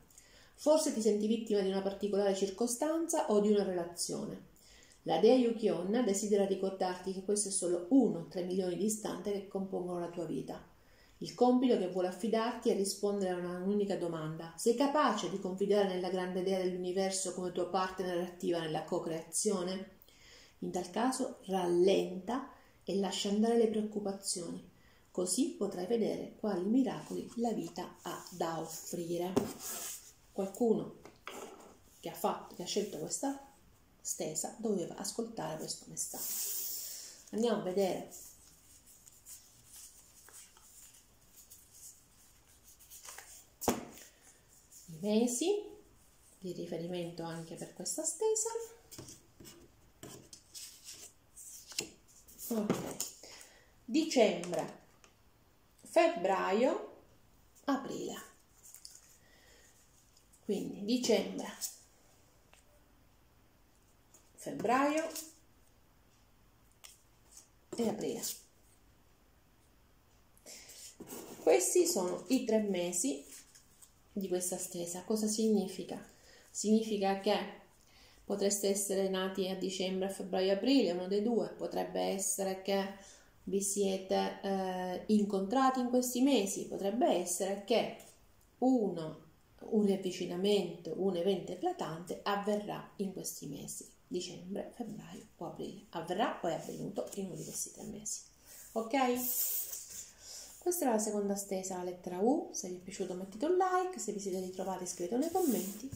Forse ti senti vittima di una particolare circostanza o di una relazione. La dea Yukion desidera ricordarti che questo è solo uno tra i milioni di istanti che compongono la tua vita. Il compito che vuole affidarti è rispondere a un'unica domanda. Sei capace di confidare nella grande dea dell'universo come tua partner attiva nella co-creazione? In tal caso rallenta e lascia andare le preoccupazioni, così potrai vedere quali miracoli la vita ha da offrire. Qualcuno che ha, fatto, che ha scelto questa stesa doveva ascoltare questo messaggio. Andiamo a vedere. I mesi di riferimento anche per questa stesa. Dicembre, febbraio, aprile. Quindi dicembre, febbraio e aprile. Questi sono i tre mesi di questa stesa. Cosa significa? Significa che potreste essere nati a dicembre, febbraio, aprile, uno dei due. Potrebbe essere che vi siete eh, incontrati in questi mesi. Potrebbe essere che uno, un riavvicinamento, un evento eclatante avverrà in questi mesi dicembre, febbraio o aprile. Avverrà o è avvenuto in uno di questi tre mesi. Ok? Questa era la seconda stesa, la lettera U. Se vi è piaciuto mettete un like, se vi siete ritrovati scrivete nei commenti.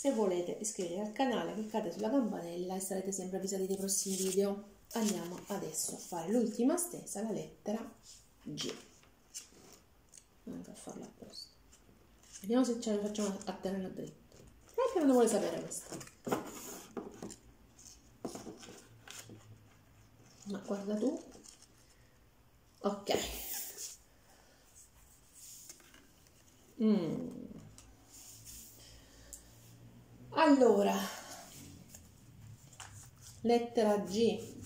Se volete iscrivetevi al canale, cliccate sulla campanella e sarete sempre avvisati dei prossimi video. Andiamo adesso a fare l'ultima stesa, la lettera G. Anche a farla apposta. Vediamo se ce la facciamo a tenerla dritta. Perché non vuole sapere questa? ma guarda tu ok mm. Allora lettera G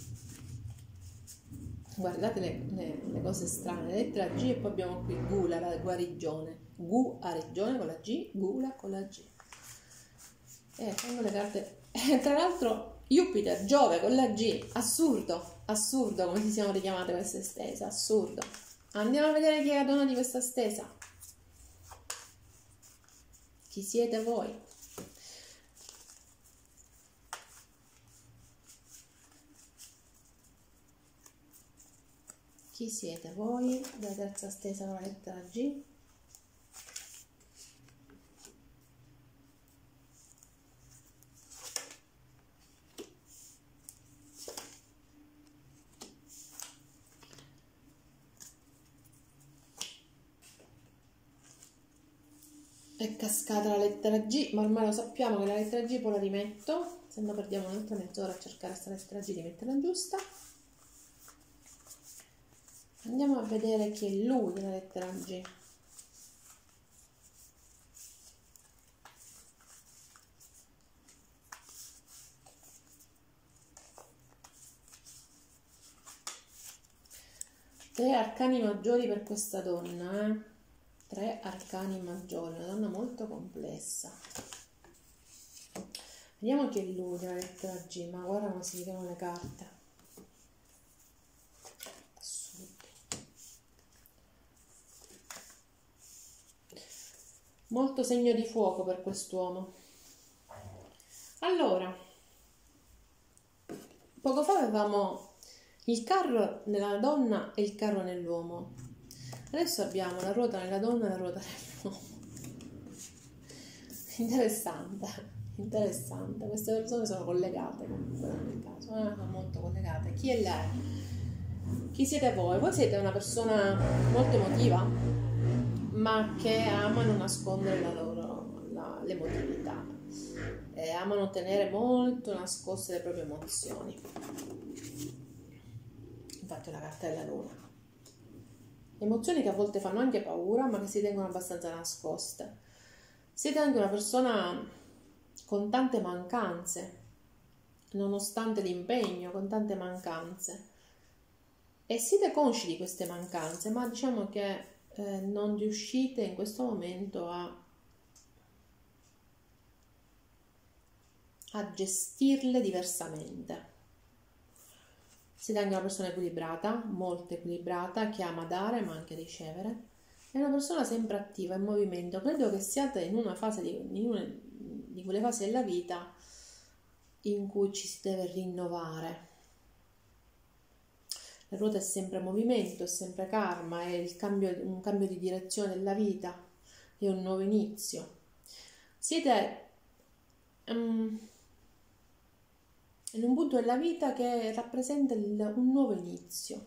guardate le, le, le, cose strane lettera G e poi abbiamo qui gula la guarigione gu a regione con la G gula con la G e eh, tengo le carte tra l'altro Jupiter, Giove con la G, assurdo, assurdo come si siano richiamate queste stese, assurdo. Andiamo a vedere chi è la donna di questa stesa. Chi siete voi? Chi siete voi? La terza stesa con la lettera G. è cascata la lettera G, ma ormai lo sappiamo che la lettera G poi la rimetto, se no perdiamo un'altra mezz'ora a cercare questa lettera G di metterla giusta. Andiamo a vedere chi è lui della lettera G. Tre arcani maggiori per questa donna, eh? tre arcani maggiori, una donna molto complessa. Vediamo chi è lui della lettera G, ma guarda come si vedono le carte. Assurdo. Molto segno di fuoco per quest'uomo. Allora, poco fa avevamo il carro nella donna e il carro nell'uomo. Adesso abbiamo la ruota nella donna e la ruota nell'uomo. Interessante. Interessante, queste persone sono collegate comunque nel caso, eh? sono molto collegate. Chi è lei? Chi siete voi? Voi siete una persona molto emotiva, ma che amano nascondere la loro la, l'emotività, e amano tenere molto nascoste le proprie emozioni. Infatti la carta della luna. Emozioni che a volte fanno anche paura, ma che si tengono abbastanza nascoste. Siete anche una persona con tante mancanze, nonostante l'impegno, con tante mancanze. E siete consci di queste mancanze, ma diciamo che eh, non riuscite in questo momento a, a gestirle diversamente. Siete anche una persona equilibrata, molto equilibrata, che ama dare ma anche ricevere. È una persona sempre attiva, in movimento. Credo che siate in una fase di, in una, di quelle fasi della vita in cui ci si deve rinnovare. La ruota è sempre movimento, è sempre karma, è cambio, un cambio di direzione della vita, è un nuovo inizio. Siete um, in un punto della vita che rappresenta il, un nuovo inizio.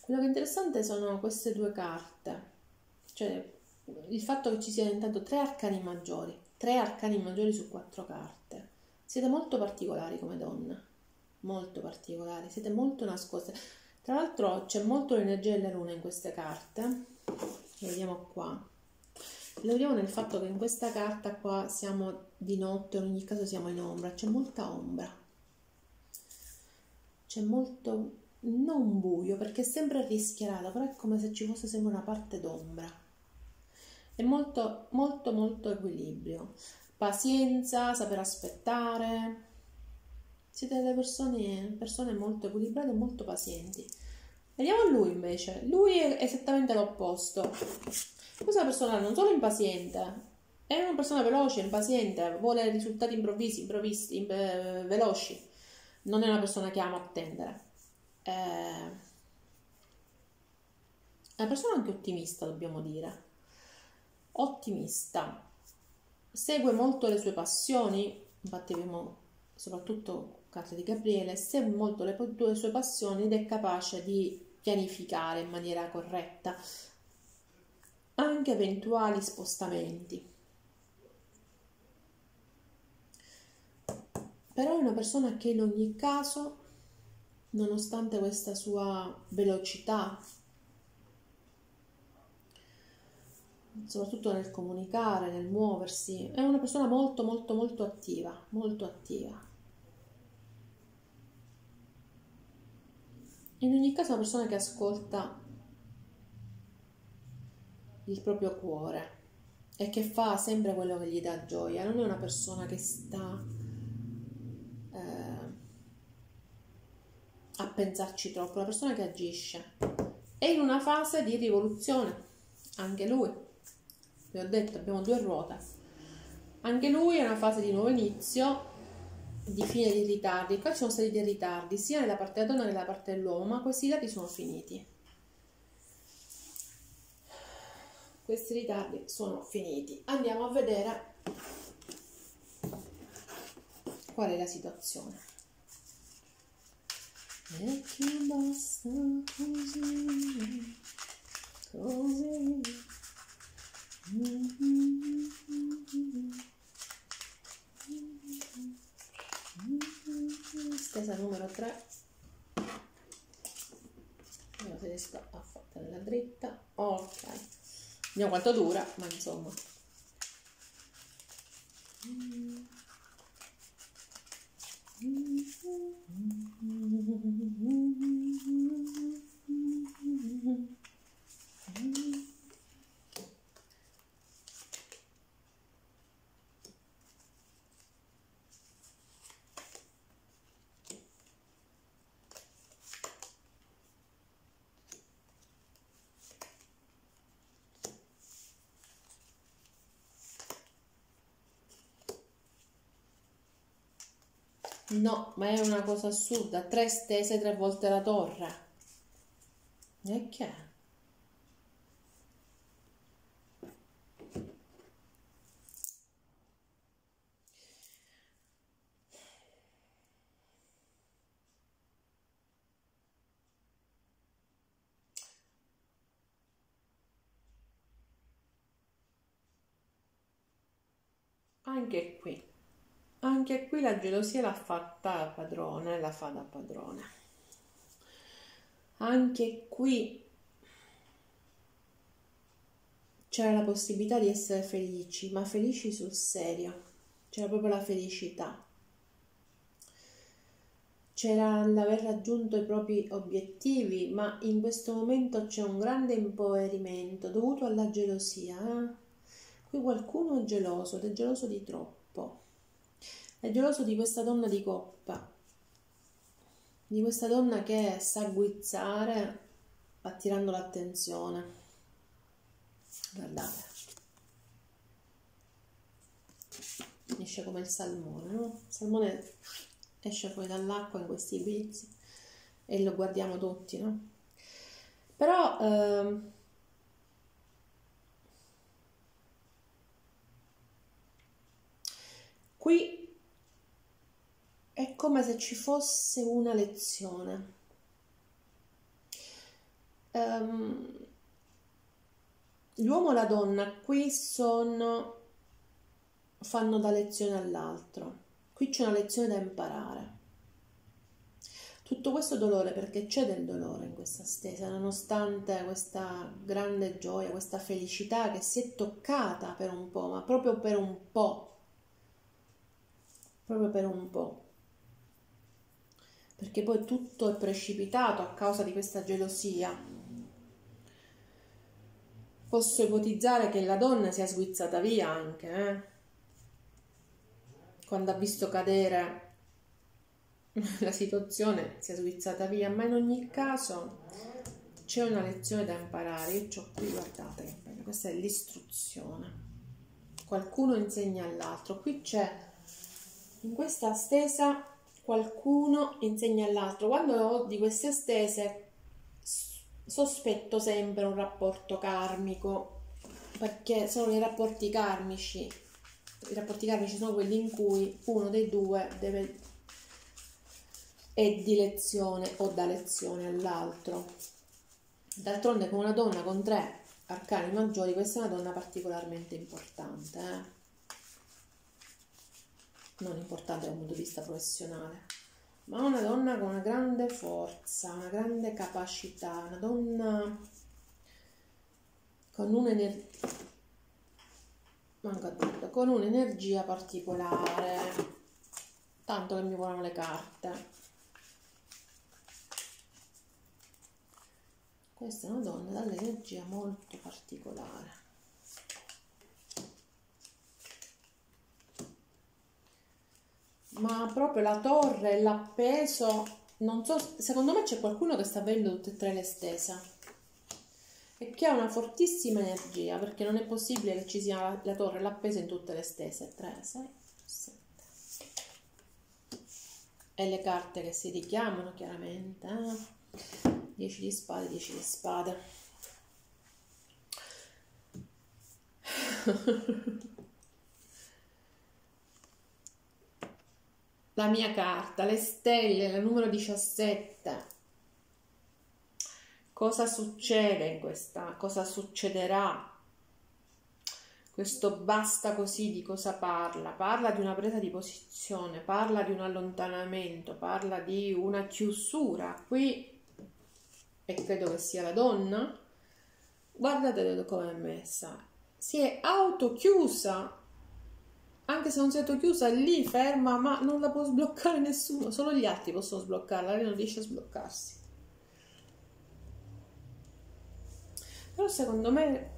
Quello che è interessante sono queste due carte, cioè il fatto che ci siano intanto tre arcani maggiori, tre arcani maggiori su quattro carte. Siete molto particolari come donna, molto particolari, siete molto nascoste. Tra l'altro c'è molto l'energia della luna in queste carte, lo vediamo qua. Lo vediamo nel fatto che in questa carta qua siamo di notte, in ogni caso siamo in ombra, c'è molta ombra. C'è molto, non buio perché è sempre rischiarato, però è come se ci fosse sempre una parte d'ombra è molto molto molto equilibrio pazienza saper aspettare siete delle persone, persone molto equilibrate e molto pazienti. Vediamo lui invece. Lui è esattamente l'opposto. Questa persona non solo impaziente è una persona veloce, impaziente, vuole risultati improvvisi, improvvisti, eh, veloci. Non è una persona che ama attendere. È una persona anche ottimista, dobbiamo dire. Ottimista, segue molto le sue passioni, infatti abbiamo soprattutto carte di Gabriele, segue molto le, le sue passioni ed è capace di pianificare in maniera corretta anche eventuali spostamenti. Però è una persona che in ogni caso, nonostante questa sua velocità soprattutto nel comunicare, nel muoversi, è una persona molto molto molto attiva, molto attiva. In ogni caso una persona che ascolta il proprio cuore e che fa sempre quello che gli dà gioia, non è una persona che sta eh, a pensarci troppo, è una persona che agisce. È in una fase di rivoluzione, anche lui vi ho detto abbiamo due ruote. Anche lui è una fase di nuovo inizio di fine di ritardi qua ci sono stati dei ritardi sia nella parte della donna che nella parte dell'uomo ma questi dati sono finiti. Questi ritardi sono finiti. Andiamo a vedere qual è la situazione. E che basta così così stesa numero 3 vediamo se riesco a farla dritta ok. Vediamo quanto dura ma insomma No, ma è una cosa assurda. Tre stese, tre volte la torre. E che è? anche qui anche qui la gelosia l'ha fatta padrone, la fa da padrone. Anche qui c'era la possibilità di essere felici, ma felici sul serio. C'era proprio la felicità. C'era l'aver raggiunto i propri obiettivi, ma in questo momento c'è un grande impoverimento dovuto alla gelosia. eh? Qui qualcuno è geloso ed è geloso di troppo. È geloso di questa donna di coppa, di questa donna che sa guizzare attirando l'attenzione. Guardate. Esce come il salmone, no? Il salmone esce fuori dall'acqua in questi guizzi e lo guardiamo tutti, no? Però ehm, qui è come se ci fosse una lezione. Ehm, l'uomo e la donna qui sono fanno da lezione all'altro. Qui c'è una lezione da imparare. Tutto questo dolore, perché c'è del dolore in questa stesa, nonostante questa grande gioia, questa felicità che si è toccata per un po', ma proprio per un po', proprio per un po'. Perché poi tutto è precipitato a causa di questa gelosia. Posso ipotizzare che la donna sia sguizzata via anche, eh? quando ha visto cadere la situazione si è sguizzata via, ma in ogni caso c'è una lezione da imparare. Io ho qui, guardate che bello, questa è l'istruzione. Qualcuno insegna all'altro. Qui c'è in questa stesa qualcuno insegna all'altro. Quando ho di queste stese sospetto sempre un rapporto karmico, perché sono i rapporti karmici. I rapporti karmici sono quelli in cui uno dei due deve è di lezione o da lezione all'altro. D'altronde con una donna con tre arcani maggiori, questa è una donna particolarmente importante, eh? Non importante dal punto di vista professionale, ma una donna con una grande forza, una grande capacità, una donna con un'energia dirlo, con un'energia particolare, tanto che mi volano le carte. Questa è una donna dall'energia molto particolare. Ma proprio la torre l'appeso, non so, secondo me c'è qualcuno che sta avendo tutte e tre le stese e che ha una fortissima energia perché non è possibile che ci sia la, la torre l'appeso in tutte le stese. 3, 6, 7. E le carte che si richiamano chiaramente. Eh? 10 di spade, 10 di spade. La mia carta, le stelle, il numero 17. Cosa succede in questa? Cosa succederà? Questo basta così di cosa parla? Parla di una presa di posizione, parla di un allontanamento, parla di una chiusura. Qui e credo che sia la donna, guardate come è messa, si è autochiusa, anche se non si è autochiusa, è lì ferma, ma non la può sbloccare nessuno, solo gli altri possono sbloccarla, lei non riesce a sbloccarsi. Però secondo me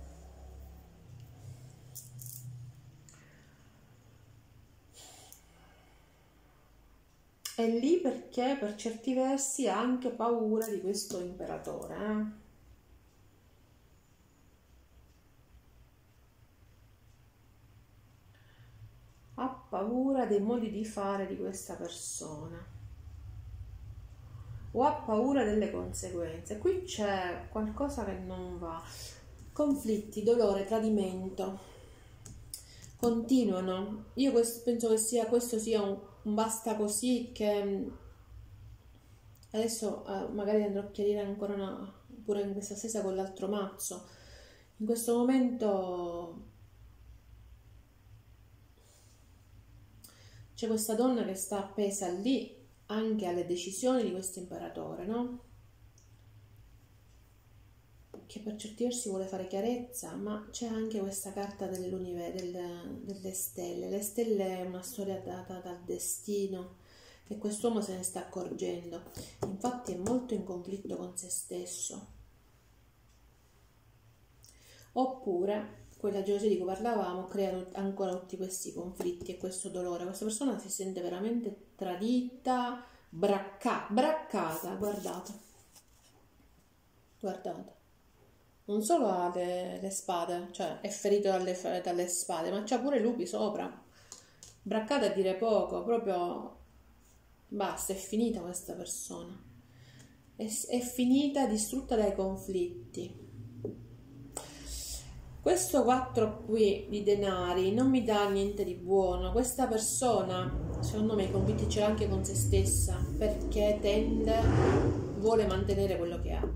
è lì perché per certi versi ha anche paura di questo imperatore. eh. Ha paura dei modi di fare di questa persona. O ha paura delle conseguenze. Qui c'è qualcosa che non va. Conflitti, dolore, tradimento continuano. Io questo- penso che sia, questo sia un, un basta così che adesso eh, magari andrò a chiarire ancora una, pure in questa stessa con l'altro mazzo. In questo momento c'è questa donna che sta appesa lì anche alle decisioni di questo imperatore, no? Che per certi versi vuole fare chiarezza, ma c'è anche questa carta del, delle stelle. Le stelle è una storia data dal destino e quest'uomo se ne sta accorgendo. Infatti è molto in conflitto con se stesso. Oppure quella gelosia di cui parlavamo crea ancora tutti questi conflitti e questo dolore. Questa persona si sente veramente tradita, bracca, braccata, guardate. Guardate. Non solo ha le, le spade, cioè è ferito dalle, dalle spade, ma c'ha pure lupi sopra. Braccata a dire poco, proprio basta, è finita questa persona. È, è finita, distrutta dai conflitti. Questo 4 qui di denari non mi dà niente di buono. Questa persona, secondo me, i conflitti ce l'ha anche con se stessa perché tende, vuole mantenere quello che ha,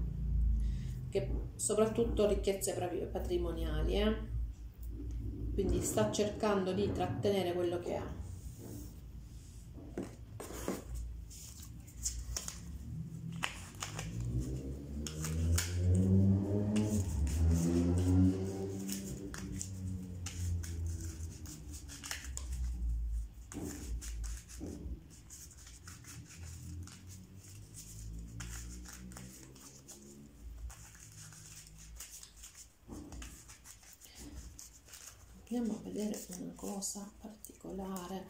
che soprattutto ricchezze patrimoniali, eh? quindi sta cercando di trattenere quello che ha. andiamo a vedere una cosa particolare.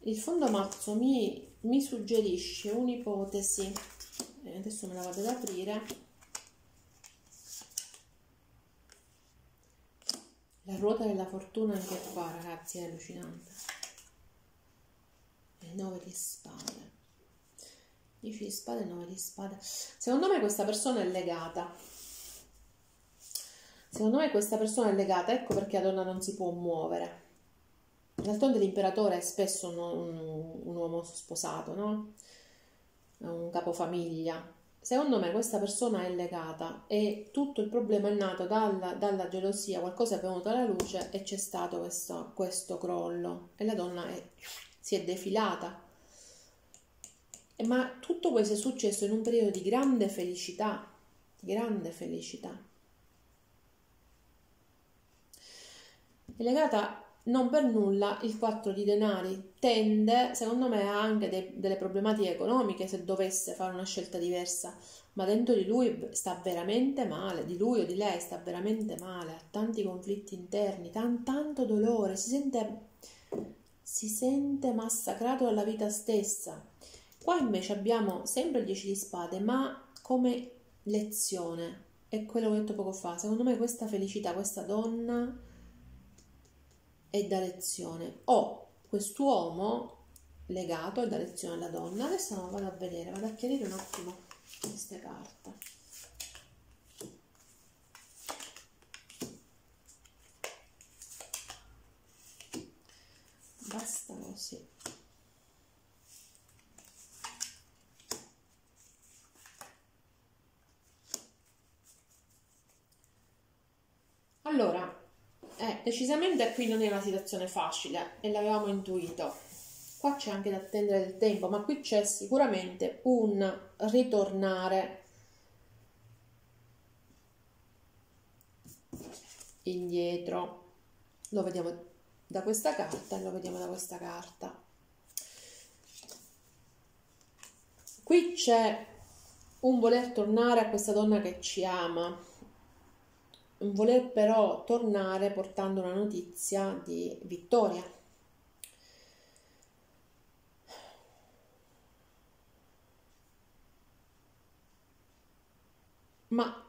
Il fondo mazzo mi, mi suggerisce un'ipotesi adesso me la vado ad aprire. La ruota della fortuna anche qua ragazzi è allucinante. Il 9 di spade. 10 di spade 9 di spade. Secondo me questa persona è legata. Secondo me questa persona è legata, ecco perché la donna non si può muovere. D'altronde l'imperatore è spesso un, un uomo sposato, no? Un capofamiglia. Secondo me questa persona è legata e tutto il problema è nato dalla, dalla gelosia, qualcosa è venuto alla luce e c'è stato questo, questo crollo e la donna è, si è defilata. Ma tutto questo è successo in un periodo di grande felicità, grande felicità. è legata non per nulla il 4 di denari. Tende, secondo me, ha anche de- delle problematiche economiche se dovesse fare una scelta diversa, ma dentro di lui sta veramente male, di lui o di lei sta veramente male, ha tanti conflitti interni, tan- tanto dolore, si sente, si sente massacrato dalla vita stessa. Qua invece abbiamo sempre il 10 di spade, ma come lezione, è quello che ho detto poco fa, secondo me questa felicità, questa donna e da lezione. O quest'uomo legato e da lezione alla donna. Adesso vado a vedere vado a chiarire un attimo queste carte. Basta così. Allora eh, decisamente qui non è una situazione facile e l'avevamo intuito. Qua c'è anche da attendere il tempo, ma qui c'è sicuramente un ritornare indietro. Lo vediamo da questa carta e lo vediamo da questa carta. Qui c'è un voler tornare a questa donna che ci ama, voler però tornare portando una notizia di vittoria. Ma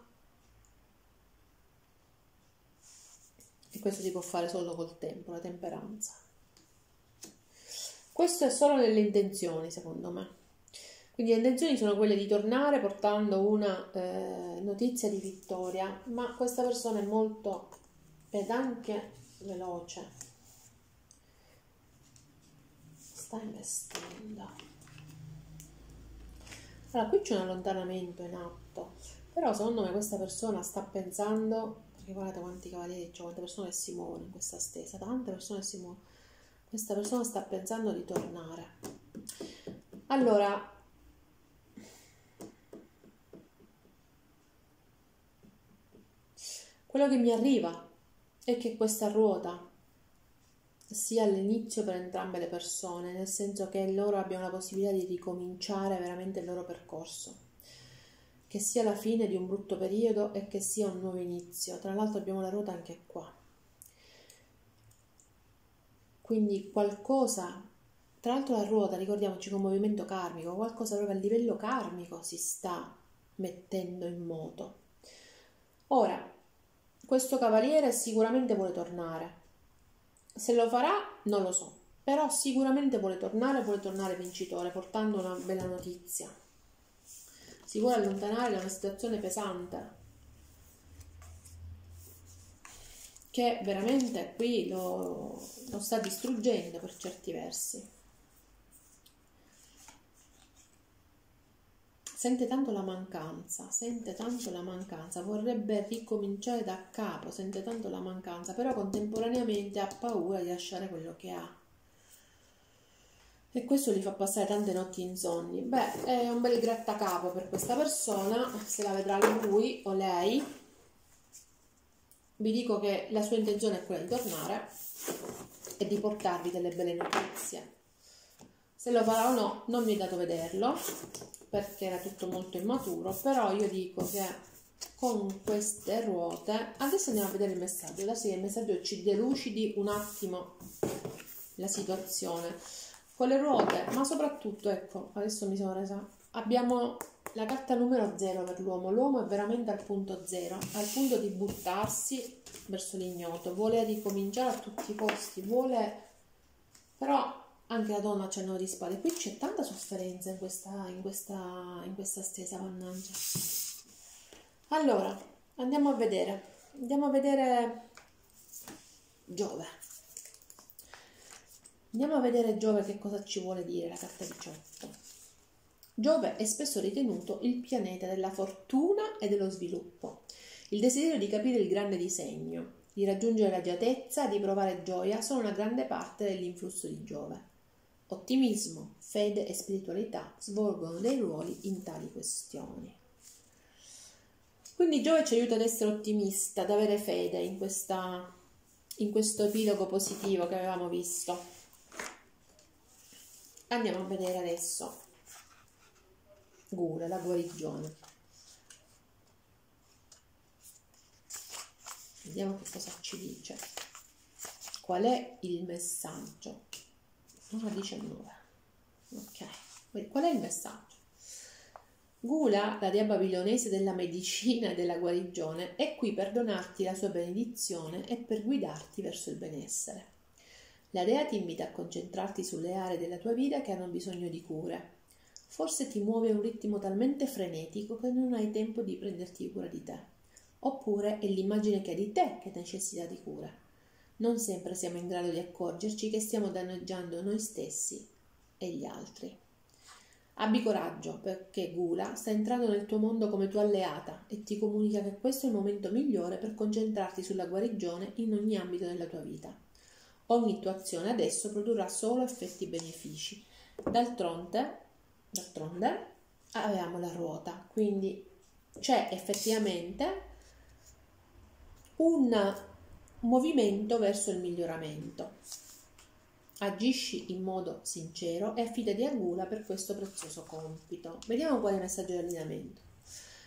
e questo si può fare solo col tempo, la temperanza. Questo è solo nelle intenzioni, secondo me. Quindi le intenzioni sono quelle di tornare portando una eh, notizia di vittoria, ma questa persona è molto ed anche veloce. Sta investendo. Allora, qui c'è un allontanamento in atto, però secondo me questa persona sta pensando, perché guardate quanti cavalieri c'è, quante persone si muovono in questa stesa, tante persone si muovono questa persona sta pensando di tornare. Allora, quello che mi arriva è che questa ruota sia all'inizio per entrambe le persone, nel senso che loro abbiano la possibilità di ricominciare veramente il loro percorso, che sia la fine di un brutto periodo e che sia un nuovo inizio. Tra l'altro abbiamo la ruota anche qua. Quindi qualcosa, tra l'altro la ruota, ricordiamoci che un movimento karmico, qualcosa proprio a livello karmico si sta mettendo in moto. Ora, questo cavaliere sicuramente vuole tornare se lo farà, non lo so, però sicuramente vuole tornare, vuole tornare vincitore, portando una bella notizia. Si vuole allontanare da una situazione pesante, che veramente qui lo, lo sta distruggendo per certi versi. Sente tanto la mancanza, sente tanto la mancanza, vorrebbe ricominciare da capo, sente tanto la mancanza, però contemporaneamente ha paura di lasciare quello che ha. E questo gli fa passare tante notti insonni. Beh, è un bel grattacapo per questa persona, se la vedrà lui o lei. Vi dico che la sua intenzione è quella di tornare e di portarvi delle belle notizie. Se lo farà o no, non mi è dato vederlo, perché era tutto molto immaturo, però io dico che con queste ruote, adesso andiamo a vedere il messaggio, adesso che il messaggio ci delucidi un attimo la situazione. Con le ruote, ma soprattutto, ecco, adesso mi sono resa, abbiamo la carta numero 0 per l'uomo, l'uomo è veramente al punto 0, al punto di buttarsi verso l'ignoto, vuole ricominciare a tutti i costi, vuole però anche la donna c'è il di spade. Qui c'è tanta sofferenza in questa, in questa, in questa stesa, mannaggia. Allora, andiamo a vedere. Andiamo a vedere Giove. Andiamo a vedere Giove che cosa ci vuole dire la carta 18. Giove è spesso ritenuto il pianeta della fortuna e dello sviluppo. Il desiderio di capire il grande disegno, di raggiungere l'agiatezza, di provare gioia sono una grande parte dell'influsso di Giove. Ottimismo, fede e spiritualità svolgono dei ruoli in tali questioni. Quindi Giove ci aiuta ad essere ottimista, ad avere fede in, questa, in questo epilogo positivo che avevamo visto. Andiamo a vedere adesso Gula, la guarigione. Vediamo che cosa ci dice. Qual è il messaggio? Ora 19. Ok, qual è il messaggio? Gula, la dea babilonese della medicina e della guarigione, è qui per donarti la sua benedizione e per guidarti verso il benessere. La dea ti invita a concentrarti sulle aree della tua vita che hanno bisogno di cure. Forse ti muove a un ritmo talmente frenetico che non hai tempo di prenderti cura di te. Oppure è l'immagine che hai di te che necessita di cure non sempre siamo in grado di accorgerci che stiamo danneggiando noi stessi e gli altri. Abbi coraggio perché Gula sta entrando nel tuo mondo come tua alleata e ti comunica che questo è il momento migliore per concentrarti sulla guarigione in ogni ambito della tua vita. Ogni tua azione adesso produrrà solo effetti benefici. D'altronde, d'altronde avevamo la ruota, quindi c'è effettivamente un movimento verso il miglioramento. Agisci in modo sincero e affidati a Gula per questo prezioso compito. Vediamo quale messaggio di allineamento.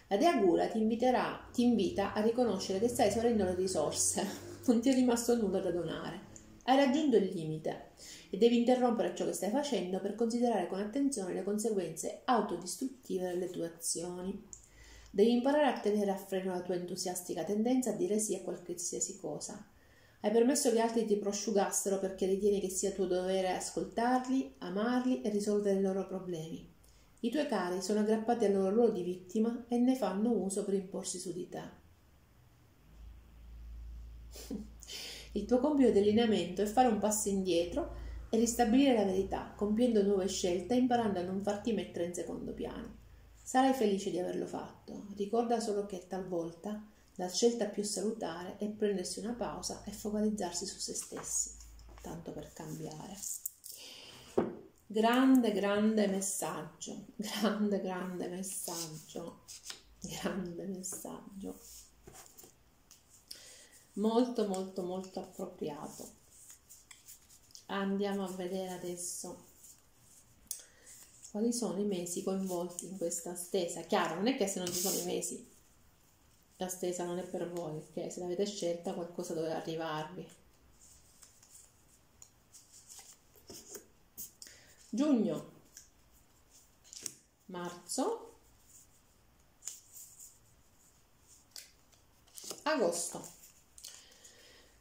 La dea Gula ti, inviterà, ti invita a riconoscere che stai esaurendo le risorse, non ti è rimasto nulla da donare. Hai raggiunto il limite e devi interrompere ciò che stai facendo per considerare con attenzione le conseguenze autodistruttive delle tue azioni. Devi imparare a tenere a freno la tua entusiastica tendenza a dire sì a qualsiasi cosa. Hai permesso che altri ti prosciugassero perché ritieni che sia tuo dovere ascoltarli, amarli e risolvere i loro problemi. I tuoi cari sono aggrappati al loro ruolo di vittima e ne fanno uso per imporsi su di te. Il tuo compito di allineamento è fare un passo indietro e ristabilire la verità, compiendo nuove scelte e imparando a non farti mettere in secondo piano. Sarai felice di averlo fatto. Ricorda solo che talvolta la scelta più salutare è prendersi una pausa e focalizzarsi su se stessi. tanto per cambiare. Grande, grande messaggio, grande, grande messaggio, grande messaggio. Molto, molto, molto appropriato. Andiamo a vedere adesso quali sono i mesi coinvolti in questa stesa. Chiaro, non è che se non ci sono i mesi la stesa non è per voi, ok? Se l'avete scelta qualcosa doveva arrivarvi. Giugno, marzo, agosto.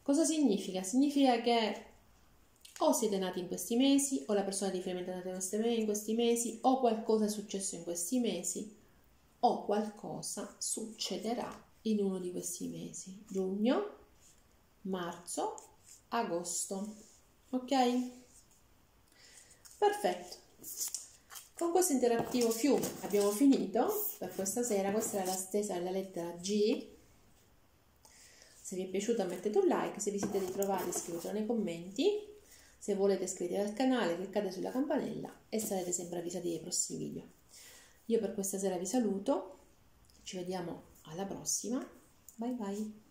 Cosa significa? Significa che o siete nati in questi mesi, o la persona di riferimento è nata in questi mesi, o qualcosa è successo in questi mesi, o qualcosa succederà in uno di questi mesi. Giugno, marzo, agosto. Ok? Perfetto. Con questo interattivo fiume abbiamo finito per questa sera. Questa era la stesa della lettera G. Se vi è piaciuta mettete un like, se vi siete ritrovati scrivetelo nei commenti. Se volete iscrivetevi al canale, cliccate sulla campanella e sarete sempre avvisati dei prossimi video. Io per questa sera vi saluto, ci vediamo alla prossima, bye bye!